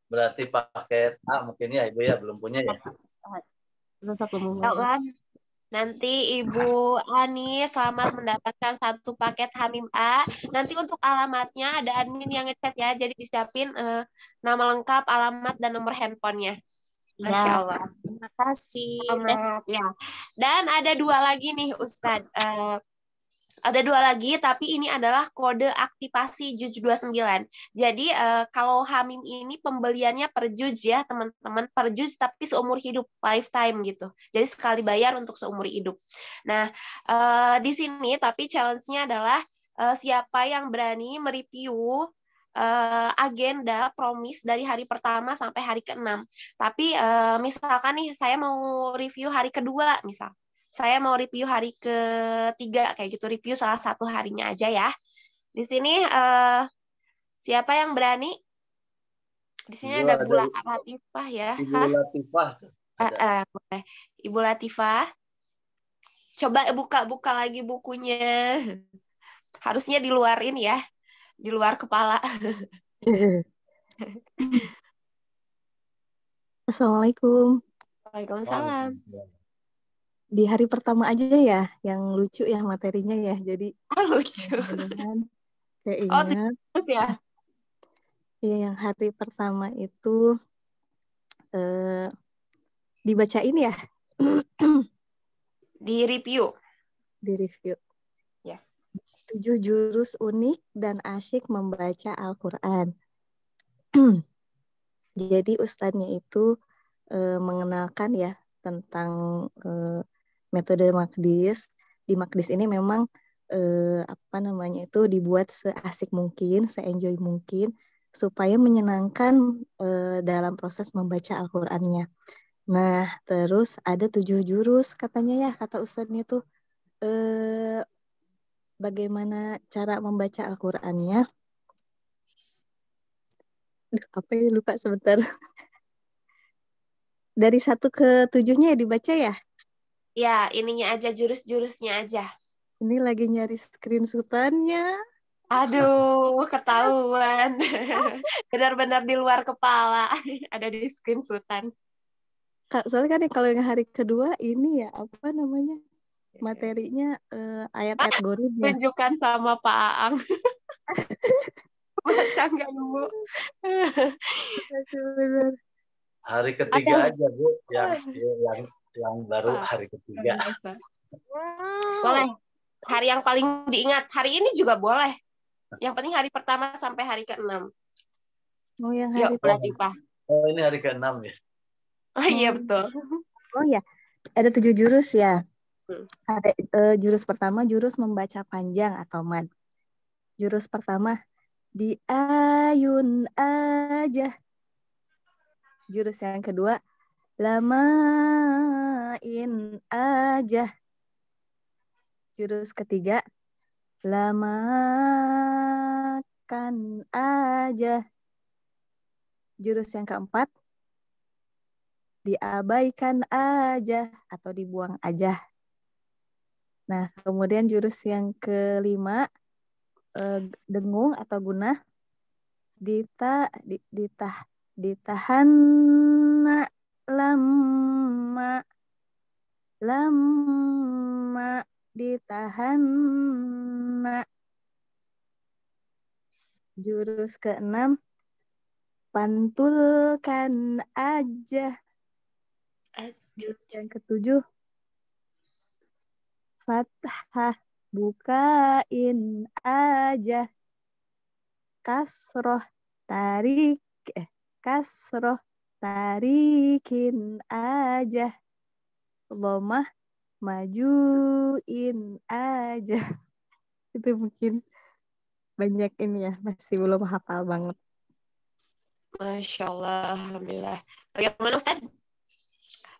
[SPEAKER 5] berarti paket A mungkin ya ibu ya belum punya ya.
[SPEAKER 12] Terus aku mau
[SPEAKER 1] Ya? Nanti Ibu Ani selamat mendapatkan satu paket Hamim A. Nanti untuk alamatnya ada admin yang ngechat ya, jadi disiapin eh, nama lengkap, alamat dan nomor handphonenya. Masya
[SPEAKER 12] Ya,
[SPEAKER 1] Allah.
[SPEAKER 12] terima kasih.
[SPEAKER 1] Selamat, ya. Dan ada dua lagi nih Ustadz. Eh, ada dua lagi, tapi ini adalah kode aktivasi JUJ 29. Jadi eh, kalau Hamim ini pembeliannya per JUJ ya teman-teman, per JUJ tapi seumur hidup, lifetime gitu. Jadi sekali bayar untuk seumur hidup. Nah, eh, di sini tapi challenge-nya adalah eh, siapa yang berani mereview eh, agenda promis dari hari pertama sampai hari keenam. Tapi eh, misalkan nih saya mau review hari kedua misal. Saya mau review hari ketiga kayak gitu, review salah satu harinya aja ya. Di sini eh, siapa yang berani? Di sini
[SPEAKER 5] Ibu
[SPEAKER 1] ada Bu Latifah ya.
[SPEAKER 5] Ibu
[SPEAKER 1] Hah?
[SPEAKER 5] Latifah
[SPEAKER 1] eh, boleh. Ibu Latifah. Coba buka-buka lagi bukunya. Harusnya di luar ini ya, di luar kepala.
[SPEAKER 13] Assalamualaikum.
[SPEAKER 1] Waalaikumsalam.
[SPEAKER 13] Di hari pertama aja ya, yang lucu ya materinya ya. Jadi
[SPEAKER 1] Ah, lucu.
[SPEAKER 13] saya
[SPEAKER 1] Oh, terus ya.
[SPEAKER 13] Iya, yang hari pertama itu eh, dibacain ya
[SPEAKER 1] Di review.
[SPEAKER 13] di review. Tujuh jurus unik dan asyik membaca Al-Quran. Jadi ustadznya itu eh, mengenalkan ya tentang eh, metode Makdis. Di Makdis ini memang eh, apa namanya itu dibuat seasik mungkin, seenjoy mungkin supaya menyenangkan eh, dalam proses membaca Al-Qur'annya. Nah, terus ada tujuh jurus katanya ya kata ustadznya tuh eh, bagaimana cara membaca Al-Qur'annya. Apa ya lupa sebentar. Dari satu ke tujuhnya ya dibaca ya?
[SPEAKER 1] Ya, ininya aja jurus-jurusnya aja.
[SPEAKER 13] Ini lagi nyari screenshotannya.
[SPEAKER 1] Aduh, ketahuan. Benar-benar di luar kepala. Ada di screenshotan.
[SPEAKER 13] Kak, soalnya kan kalau yang hari kedua ini ya apa namanya materinya eh, ayat-ayat gorib ya.
[SPEAKER 1] Tunjukkan sama Pak Aang. Baca nggak, Bu?
[SPEAKER 5] Hari ketiga
[SPEAKER 1] Ada.
[SPEAKER 5] aja bu, yang yang yang baru hari ketiga.
[SPEAKER 1] Boleh. Hari yang paling diingat. Hari ini juga boleh. Yang penting hari pertama sampai hari ke-6.
[SPEAKER 13] Oh yang
[SPEAKER 1] Yuk,
[SPEAKER 13] hari
[SPEAKER 1] Bu Latifah.
[SPEAKER 5] Oh ini hari ke-6 ya.
[SPEAKER 1] Oh iya betul.
[SPEAKER 13] Oh ya, ada tujuh jurus ya.
[SPEAKER 1] Hmm.
[SPEAKER 13] Ada eh, jurus pertama jurus membaca panjang atau mad. Jurus pertama di ayun aja. Jurus yang kedua lamain aja. Jurus ketiga lamakan aja. Jurus yang keempat diabaikan aja atau dibuang aja. Nah, kemudian jurus yang kelima eh, dengung atau guna dita di, ditah ditahan lama lama ditahan jurus keenam pantulkan aja. Jurus yang ketujuh fathah bukain aja kasroh tarik eh, kasroh tarikin aja lomah majuin aja itu mungkin banyak ini ya masih belum hafal banget
[SPEAKER 1] Masya Allah, Alhamdulillah. Bagaimana Ustaz?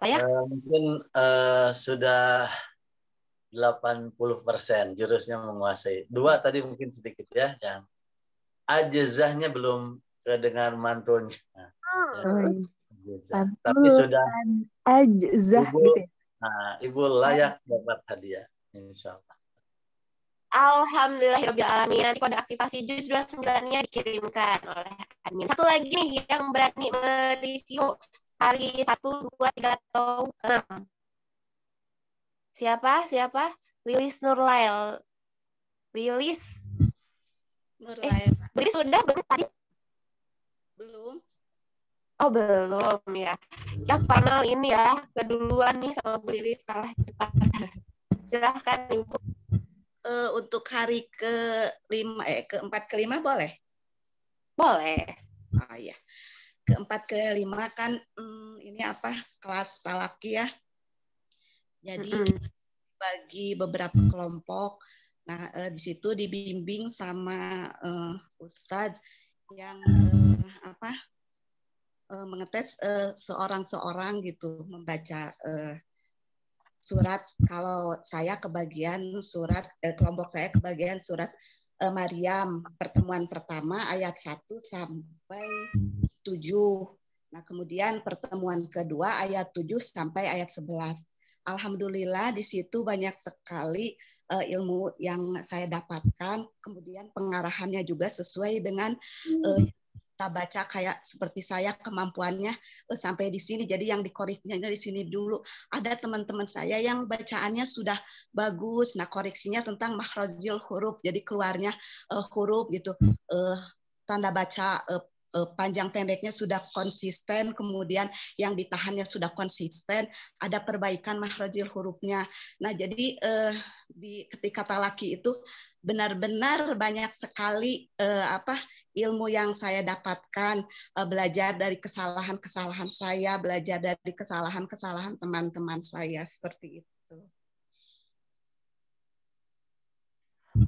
[SPEAKER 1] Layak?
[SPEAKER 5] Eh, mungkin eh, sudah 80% jurusnya menguasai. Dua tadi mungkin sedikit ya, yang ajazahnya belum kedengar mantulnya. Ya, ajazah. Tapi sudah
[SPEAKER 13] ajzah
[SPEAKER 5] Ibu,
[SPEAKER 13] gitu ya.
[SPEAKER 5] nah, Ibu layak dapat hadiah, insya Allah.
[SPEAKER 1] Alhamdulillahirrahmanirrahim. Nanti kode aktivasi jus 29-nya dikirimkan oleh admin. Satu lagi nih yang berani mereview hari 1, 2, 3, atau 6. Siapa? Siapa? Lilis Nurlail. Lilis.
[SPEAKER 10] Nurlail.
[SPEAKER 1] Lilis sudah belum tadi?
[SPEAKER 10] Belum.
[SPEAKER 1] Oh belum ya. Ya panel ini ya keduluan nih sama Bu Lilis kalah cepat. Silahkan Ibu.
[SPEAKER 10] Eh, untuk hari ke lima eh keempat kelima boleh?
[SPEAKER 1] Boleh.
[SPEAKER 10] Ah ya. Keempat ke lima kan hmm, ini apa kelas talaki ya. Jadi kita bagi beberapa kelompok. Nah eh, di situ dibimbing sama eh, Ustadz yang eh, apa eh, mengetes seorang-seorang gitu membaca eh, surat kalau saya kebagian surat eh, kelompok saya kebagian surat eh, Maryam pertemuan pertama ayat 1 sampai 7. Nah, kemudian pertemuan kedua ayat 7 sampai ayat 11. Alhamdulillah di situ banyak sekali eh, ilmu yang saya dapatkan, kemudian pengarahannya juga sesuai dengan eh, kita baca kayak seperti saya kemampuannya eh, sampai di sini. Jadi yang dikoreksinya di sini dulu. Ada teman-teman saya yang bacaannya sudah bagus. Nah koreksinya tentang makhrajil huruf. Jadi keluarnya eh, huruf gitu. Eh, tanda baca eh, panjang pendeknya sudah konsisten kemudian yang ditahannya sudah konsisten ada perbaikan makhrajil hurufnya nah jadi eh, di ketika talaki itu benar-benar banyak sekali eh, apa ilmu yang saya dapatkan eh, belajar dari kesalahan-kesalahan saya, belajar dari kesalahan-kesalahan teman-teman saya seperti itu.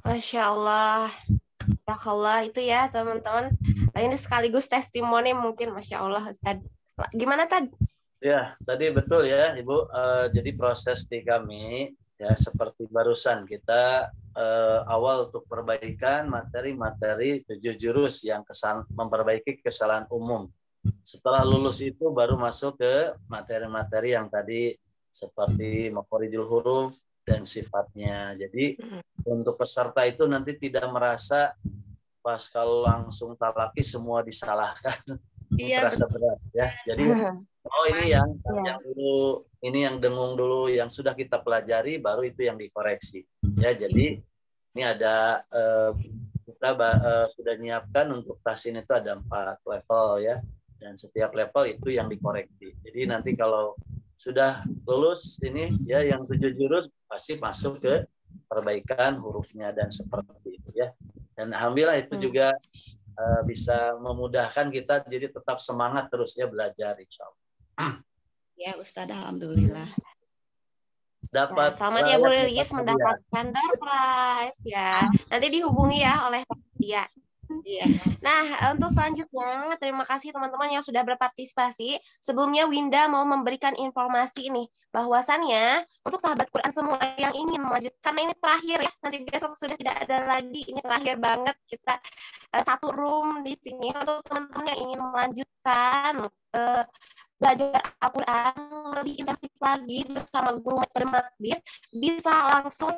[SPEAKER 1] Masya Allah. Barakallah itu ya teman-teman. Nah, ini sekaligus testimoni mungkin Masya Allah Ustaz. Gimana Tad?
[SPEAKER 5] Ya, tadi betul ya, Ibu. Eh, jadi proses di kami ya seperti barusan kita eh, awal untuk perbaikan materi-materi tujuh jurus yang kesan memperbaiki kesalahan umum. Setelah lulus itu baru masuk ke materi-materi yang tadi seperti makorijul huruf dan sifatnya. Jadi untuk peserta itu nanti tidak merasa pas kalau langsung talaki semua disalahkan.
[SPEAKER 10] Iya,
[SPEAKER 5] Terasa berat ya. Jadi oh ini yang yang dulu ini yang dengung dulu yang sudah kita pelajari baru itu yang dikoreksi. Ya, jadi ini ada eh, kita eh, sudah nyiapkan untuk tasin itu ada empat level ya dan setiap level itu yang dikoreksi. Jadi nanti kalau sudah lulus ini ya yang tujuh jurus pasti masuk ke perbaikan hurufnya dan seperti itu ya. Dan alhamdulillah itu juga eh, bisa memudahkan kita jadi tetap semangat terus ya belajar insya Allah.
[SPEAKER 10] Ya Ustadz, Alhamdulillah.
[SPEAKER 5] Dapat
[SPEAKER 1] Selamat ya Bu
[SPEAKER 5] eh,
[SPEAKER 1] Lilis
[SPEAKER 5] dapat
[SPEAKER 1] mendapatkan door prize ya. Nanti dihubungi ya oleh Pak Dia.
[SPEAKER 10] Iya.
[SPEAKER 1] Nah, untuk selanjutnya, terima kasih teman-teman yang sudah berpartisipasi. Sebelumnya Winda mau memberikan informasi nih, bahwasannya untuk sahabat Quran semua yang ingin melanjutkan, ini terakhir ya, nanti besok sudah tidak ada lagi, ini terakhir banget kita eh, satu room di sini untuk teman-teman yang ingin melanjutkan eh, belajar Al-Quran lebih intensif lagi bersama guru Makdis, bisa langsung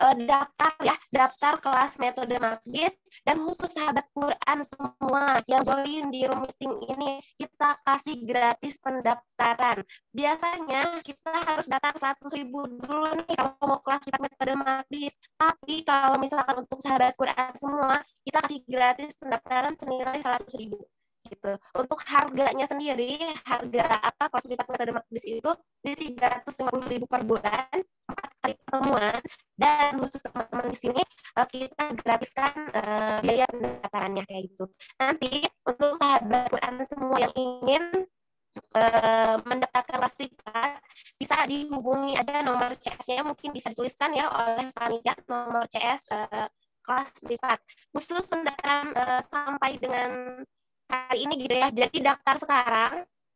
[SPEAKER 1] eh, daftar ya, daftar kelas metode Makdis dan khusus sahabat Quran semua yang join di room meeting ini kita kasih gratis pendaftaran. Biasanya kita harus daftar 100 ribu dulu nih kalau mau kelas kita metode Makdis. Tapi kalau misalkan untuk sahabat Quran semua kita kasih gratis pendaftaran senilai 100 ribu gitu. Untuk harganya sendiri, harga apa kelas privat metode Makdis itu di 350 ribu per bulan, empat kali pertemuan, dan khusus teman-teman di sini eh, kita gratiskan eh, biaya pendaftarannya kayak gitu. Nanti untuk sahabat Quran semua yang ingin eh, mendapatkan kelas bisa dihubungi aja nomor CS-nya mungkin bisa dituliskan ya oleh panitia nomor CS eh, kelas privat khusus pendaftaran eh, sampai dengan hari ini gitu ya. Jadi daftar sekarang,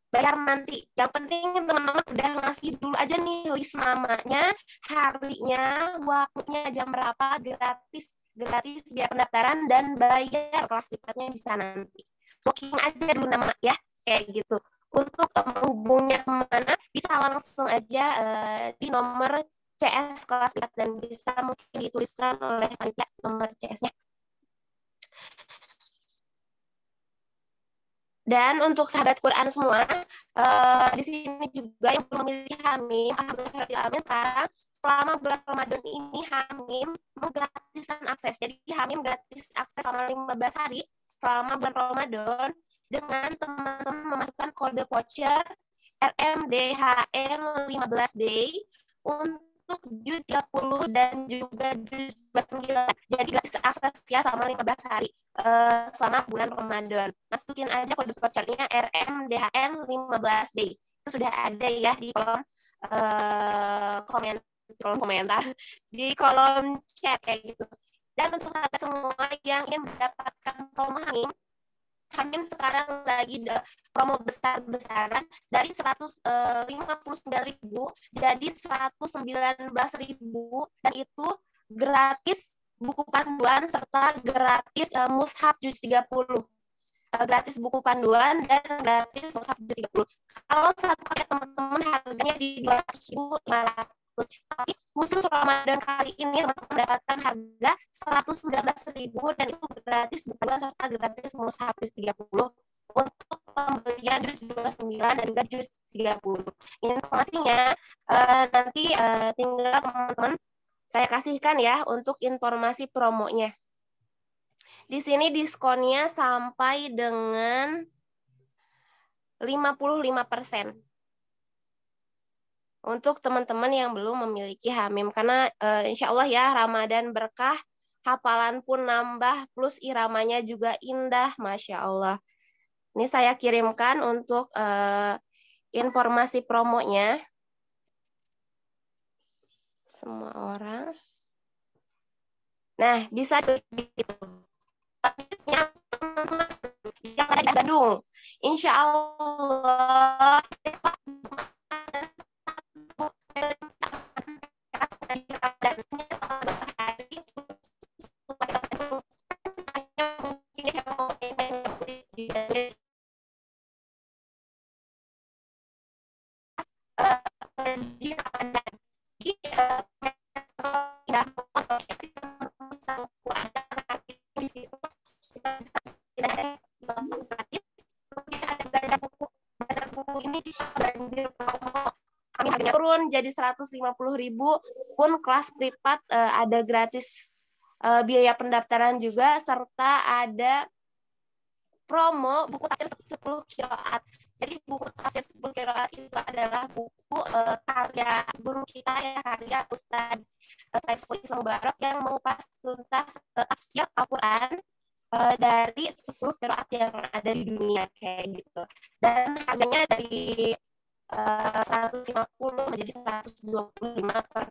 [SPEAKER 1] bayar nanti. Yang penting teman-teman udah ngasih dulu aja nih list namanya, harinya, waktunya jam berapa, gratis gratis biaya pendaftaran dan bayar kelas privatnya bisa nanti. Booking aja dulu nama ya, kayak gitu. Untuk eh, menghubungnya ke mana, bisa langsung aja eh, di nomor CS kelas privat dan bisa mungkin dituliskan oleh panitia nomor CS-nya. Dan untuk sahabat Quran semua, eh, di sini juga yang memiliki Hamim, Hamim sekarang selama bulan Ramadan ini Hamim menggratiskan akses. Jadi Hamim gratis akses selama 15 hari selama bulan Ramadan dengan teman-teman memasukkan kode voucher RMDHM 15 day untuk juz 30 dan juga juz 29. Jadi gratis akses ya selama 15 hari eh, selama bulan Ramadan. Masukin aja kode vouchernya RMDHN 15 day. Itu sudah ada ya di kolom eh, komen komentar di kolom chat kayak gitu. Dan untuk sahabat semua yang ingin mendapatkan promo Hamim, Hamim sekarang lagi ada promo besar-besaran dari 159.000 jadi 119.000 dan itu gratis buku panduan serta gratis uh, mushaf juz 30 uh, gratis buku panduan dan gratis mushaf juz 30 kalau satu paket teman-teman harganya di 200.500 tapi khusus Ramadan kali ini teman-teman mendapatkan harga 119.000 dan itu gratis buku panduan serta gratis mushaf juz 30 untuk pembelian juz 29 dan juga juz 30 informasinya uh, nanti uh, tinggal teman-teman saya kasihkan ya untuk informasi promonya. Di sini diskonnya sampai dengan 55% untuk teman-teman yang belum memiliki Hamim karena e, insya Allah ya Ramadan berkah hafalan pun nambah plus iramanya juga indah Masya Allah. Ini saya kirimkan untuk e, informasi promonya semua orang. Nah, bisa gitu. Tapi yang ada di Bandung, insya Allah 150.000 pun kelas privat uh, ada gratis uh, biaya pendaftaran juga serta ada promo buku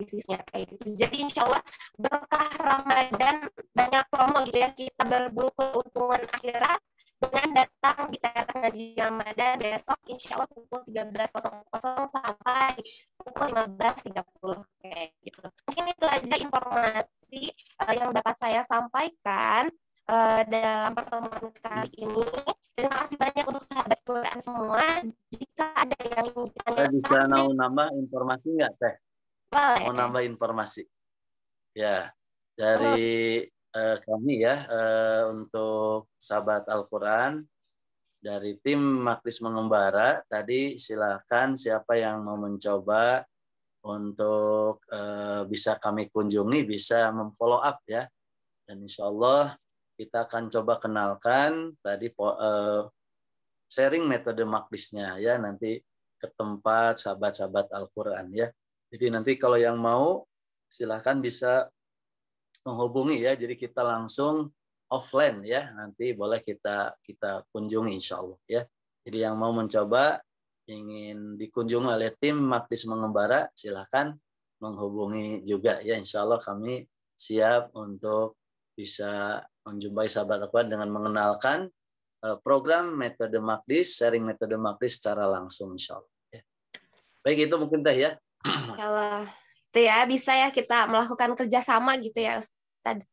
[SPEAKER 1] bisnisnya kayak gitu. Jadi insya Allah berkah Ramadan banyak promo gitu ya kita berburu keuntungan akhirat dengan datang di teras ngaji Ramadan besok insya Allah pukul 13.00 sampai pukul 15.30 kayak gitu. Mungkin itu aja informasi eh, yang dapat saya sampaikan eh, dalam pertemuan kali ini. Terima kasih banyak untuk sahabat Quran semua. Jika ada yang ingin
[SPEAKER 5] bisa
[SPEAKER 1] ditanyakan,
[SPEAKER 5] mau nambah informasi nggak teh?
[SPEAKER 1] Boleh.
[SPEAKER 5] Mau nambah informasi? Ya, dari eh, kami ya eh, untuk sahabat Al-Quran dari tim Maklis Mengembara tadi silakan siapa yang mau mencoba untuk eh, bisa kami kunjungi bisa memfollow up ya dan insya Allah kita akan coba kenalkan tadi eh, sharing metode maklisnya ya nanti ke tempat sahabat-sahabat Al-Quran ya jadi nanti kalau yang mau silahkan bisa menghubungi ya. Jadi kita langsung offline ya. Nanti boleh kita kita kunjungi insya Allah ya. Jadi yang mau mencoba ingin dikunjungi oleh tim Makdis Mengembara silahkan menghubungi juga ya. Insya Allah kami siap untuk bisa menjumpai sahabat Al-Quran dengan mengenalkan eh, program metode Makdis sharing metode Makdis secara langsung insya Allah ya. baik itu mungkin teh ya
[SPEAKER 1] Kalau itu ya bisa ya kita melakukan kerjasama gitu ya Ustadz.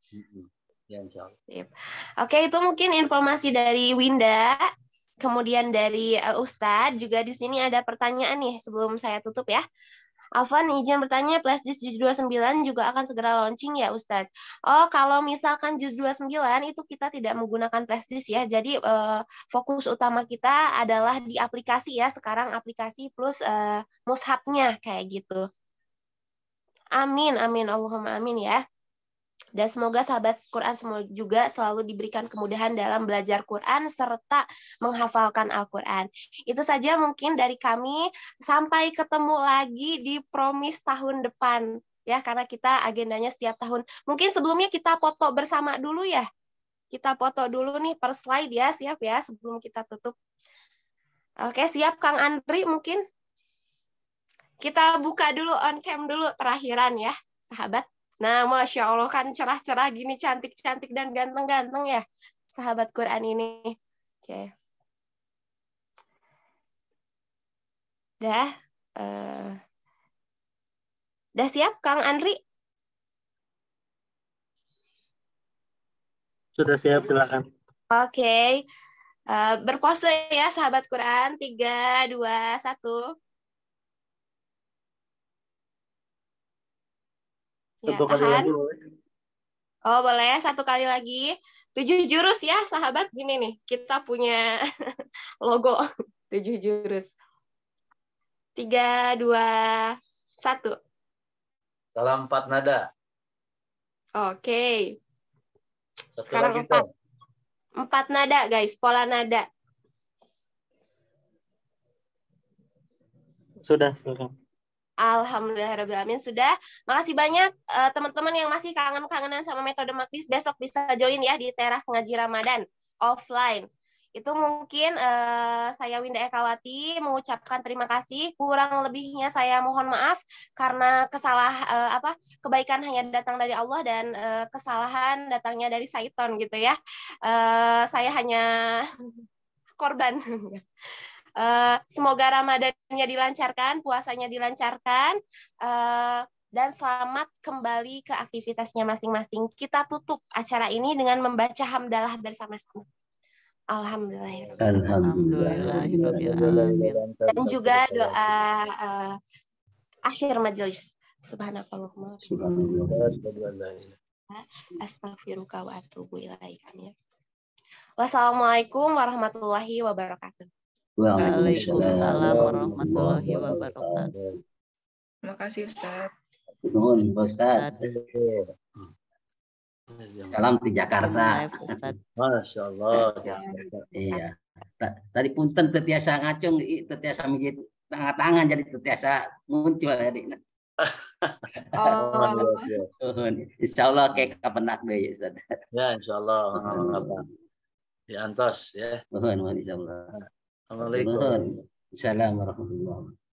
[SPEAKER 5] ya insya Allah
[SPEAKER 1] Sip. Oke, itu mungkin informasi dari Winda. Kemudian dari uh, Ustadz juga di sini ada pertanyaan nih sebelum saya tutup ya. Afan izin bertanya, Flashdisk Juz 29 juga akan segera launching ya Ustadz? Oh, kalau misalkan Juz 29 itu kita tidak menggunakan Flashdisk ya. Jadi eh, fokus utama kita adalah di aplikasi ya. Sekarang aplikasi plus eh, mushafnya kayak gitu. Amin, amin, Allahumma amin ya. Dan semoga sahabat Quran semua juga selalu diberikan kemudahan dalam belajar Quran serta menghafalkan Al-Quran. Itu saja mungkin dari kami. Sampai ketemu lagi di promis tahun depan. Ya, karena kita agendanya setiap tahun. Mungkin sebelumnya kita foto bersama dulu ya. Kita foto dulu nih per slide ya, siap ya sebelum kita tutup. Oke, siap Kang Andri mungkin. Kita buka dulu on cam dulu terakhiran ya, sahabat. Nah, Masya Allah kan cerah-cerah gini, cantik-cantik dan ganteng-ganteng ya, sahabat Quran ini. Oke. Dah. eh, dah siap, Kang Andri?
[SPEAKER 3] Sudah siap, silakan.
[SPEAKER 1] Oke. Eh, berpose ya, sahabat Quran. Tiga, dua, satu. Ya,
[SPEAKER 3] Satu kali
[SPEAKER 1] tahan.
[SPEAKER 3] lagi boleh.
[SPEAKER 1] Oh, boleh satu kali lagi. Tujuh jurus ya, sahabat. Gini nih, kita punya logo tujuh jurus. Tiga, dua, satu.
[SPEAKER 5] salam empat nada
[SPEAKER 1] Oke.
[SPEAKER 5] satu
[SPEAKER 1] Sekarang
[SPEAKER 5] lagi
[SPEAKER 1] empat. Empat nada, guys. Pola nada.
[SPEAKER 3] Sudah, silakan.
[SPEAKER 1] Alhamdulillahirrahmanirrahim. Sudah. Makasih banyak eh, teman-teman yang masih kangen-kangenan sama metode Makdis. Besok bisa join ya di teras ngaji Ramadan offline. Itu mungkin eh, saya Winda Ekawati mengucapkan terima kasih. Kurang lebihnya saya mohon maaf karena kesalah eh, apa kebaikan hanya datang dari Allah dan eh, kesalahan datangnya dari Saiton gitu ya. Eh, saya hanya korban. Eh, semoga Ramadannya dilancarkan, puasanya dilancarkan, eh, dan selamat kembali ke aktivitasnya masing-masing. Kita tutup acara ini dengan membaca hamdalah bersama-sama. Alhamdulillah.
[SPEAKER 11] Alhamdulillahirrabbilalamin.
[SPEAKER 1] Dan juga doa eh, akhir majelis. Subhanakallahumma wa atubu ilaik. Amin. Wassalamualaikum warahmatullahi wabarakatuh.
[SPEAKER 11] Waalaikumsalam warahmatullahi wabarakatuh.
[SPEAKER 4] Terima kasih Ustaz.
[SPEAKER 2] Nuhun, Ustaz. Salam di Jakarta.
[SPEAKER 5] Masya Allah.
[SPEAKER 2] Iya. Ta- Tadi punten tetiasa ngacung, tetiasa mikir tangan-tangan jadi tetiasa muncul jadi.
[SPEAKER 5] Mohon
[SPEAKER 1] Oh,
[SPEAKER 5] ya.
[SPEAKER 2] Insya Allah kayak kapan nak deh ya Ustaz.
[SPEAKER 5] Ya, insya Allah. Apa? Diantos ya.
[SPEAKER 2] Mohon, mohon insya Allah.
[SPEAKER 5] Assalamualaikum.
[SPEAKER 2] Assalamualaikum warahmatullahi wabarakatuh.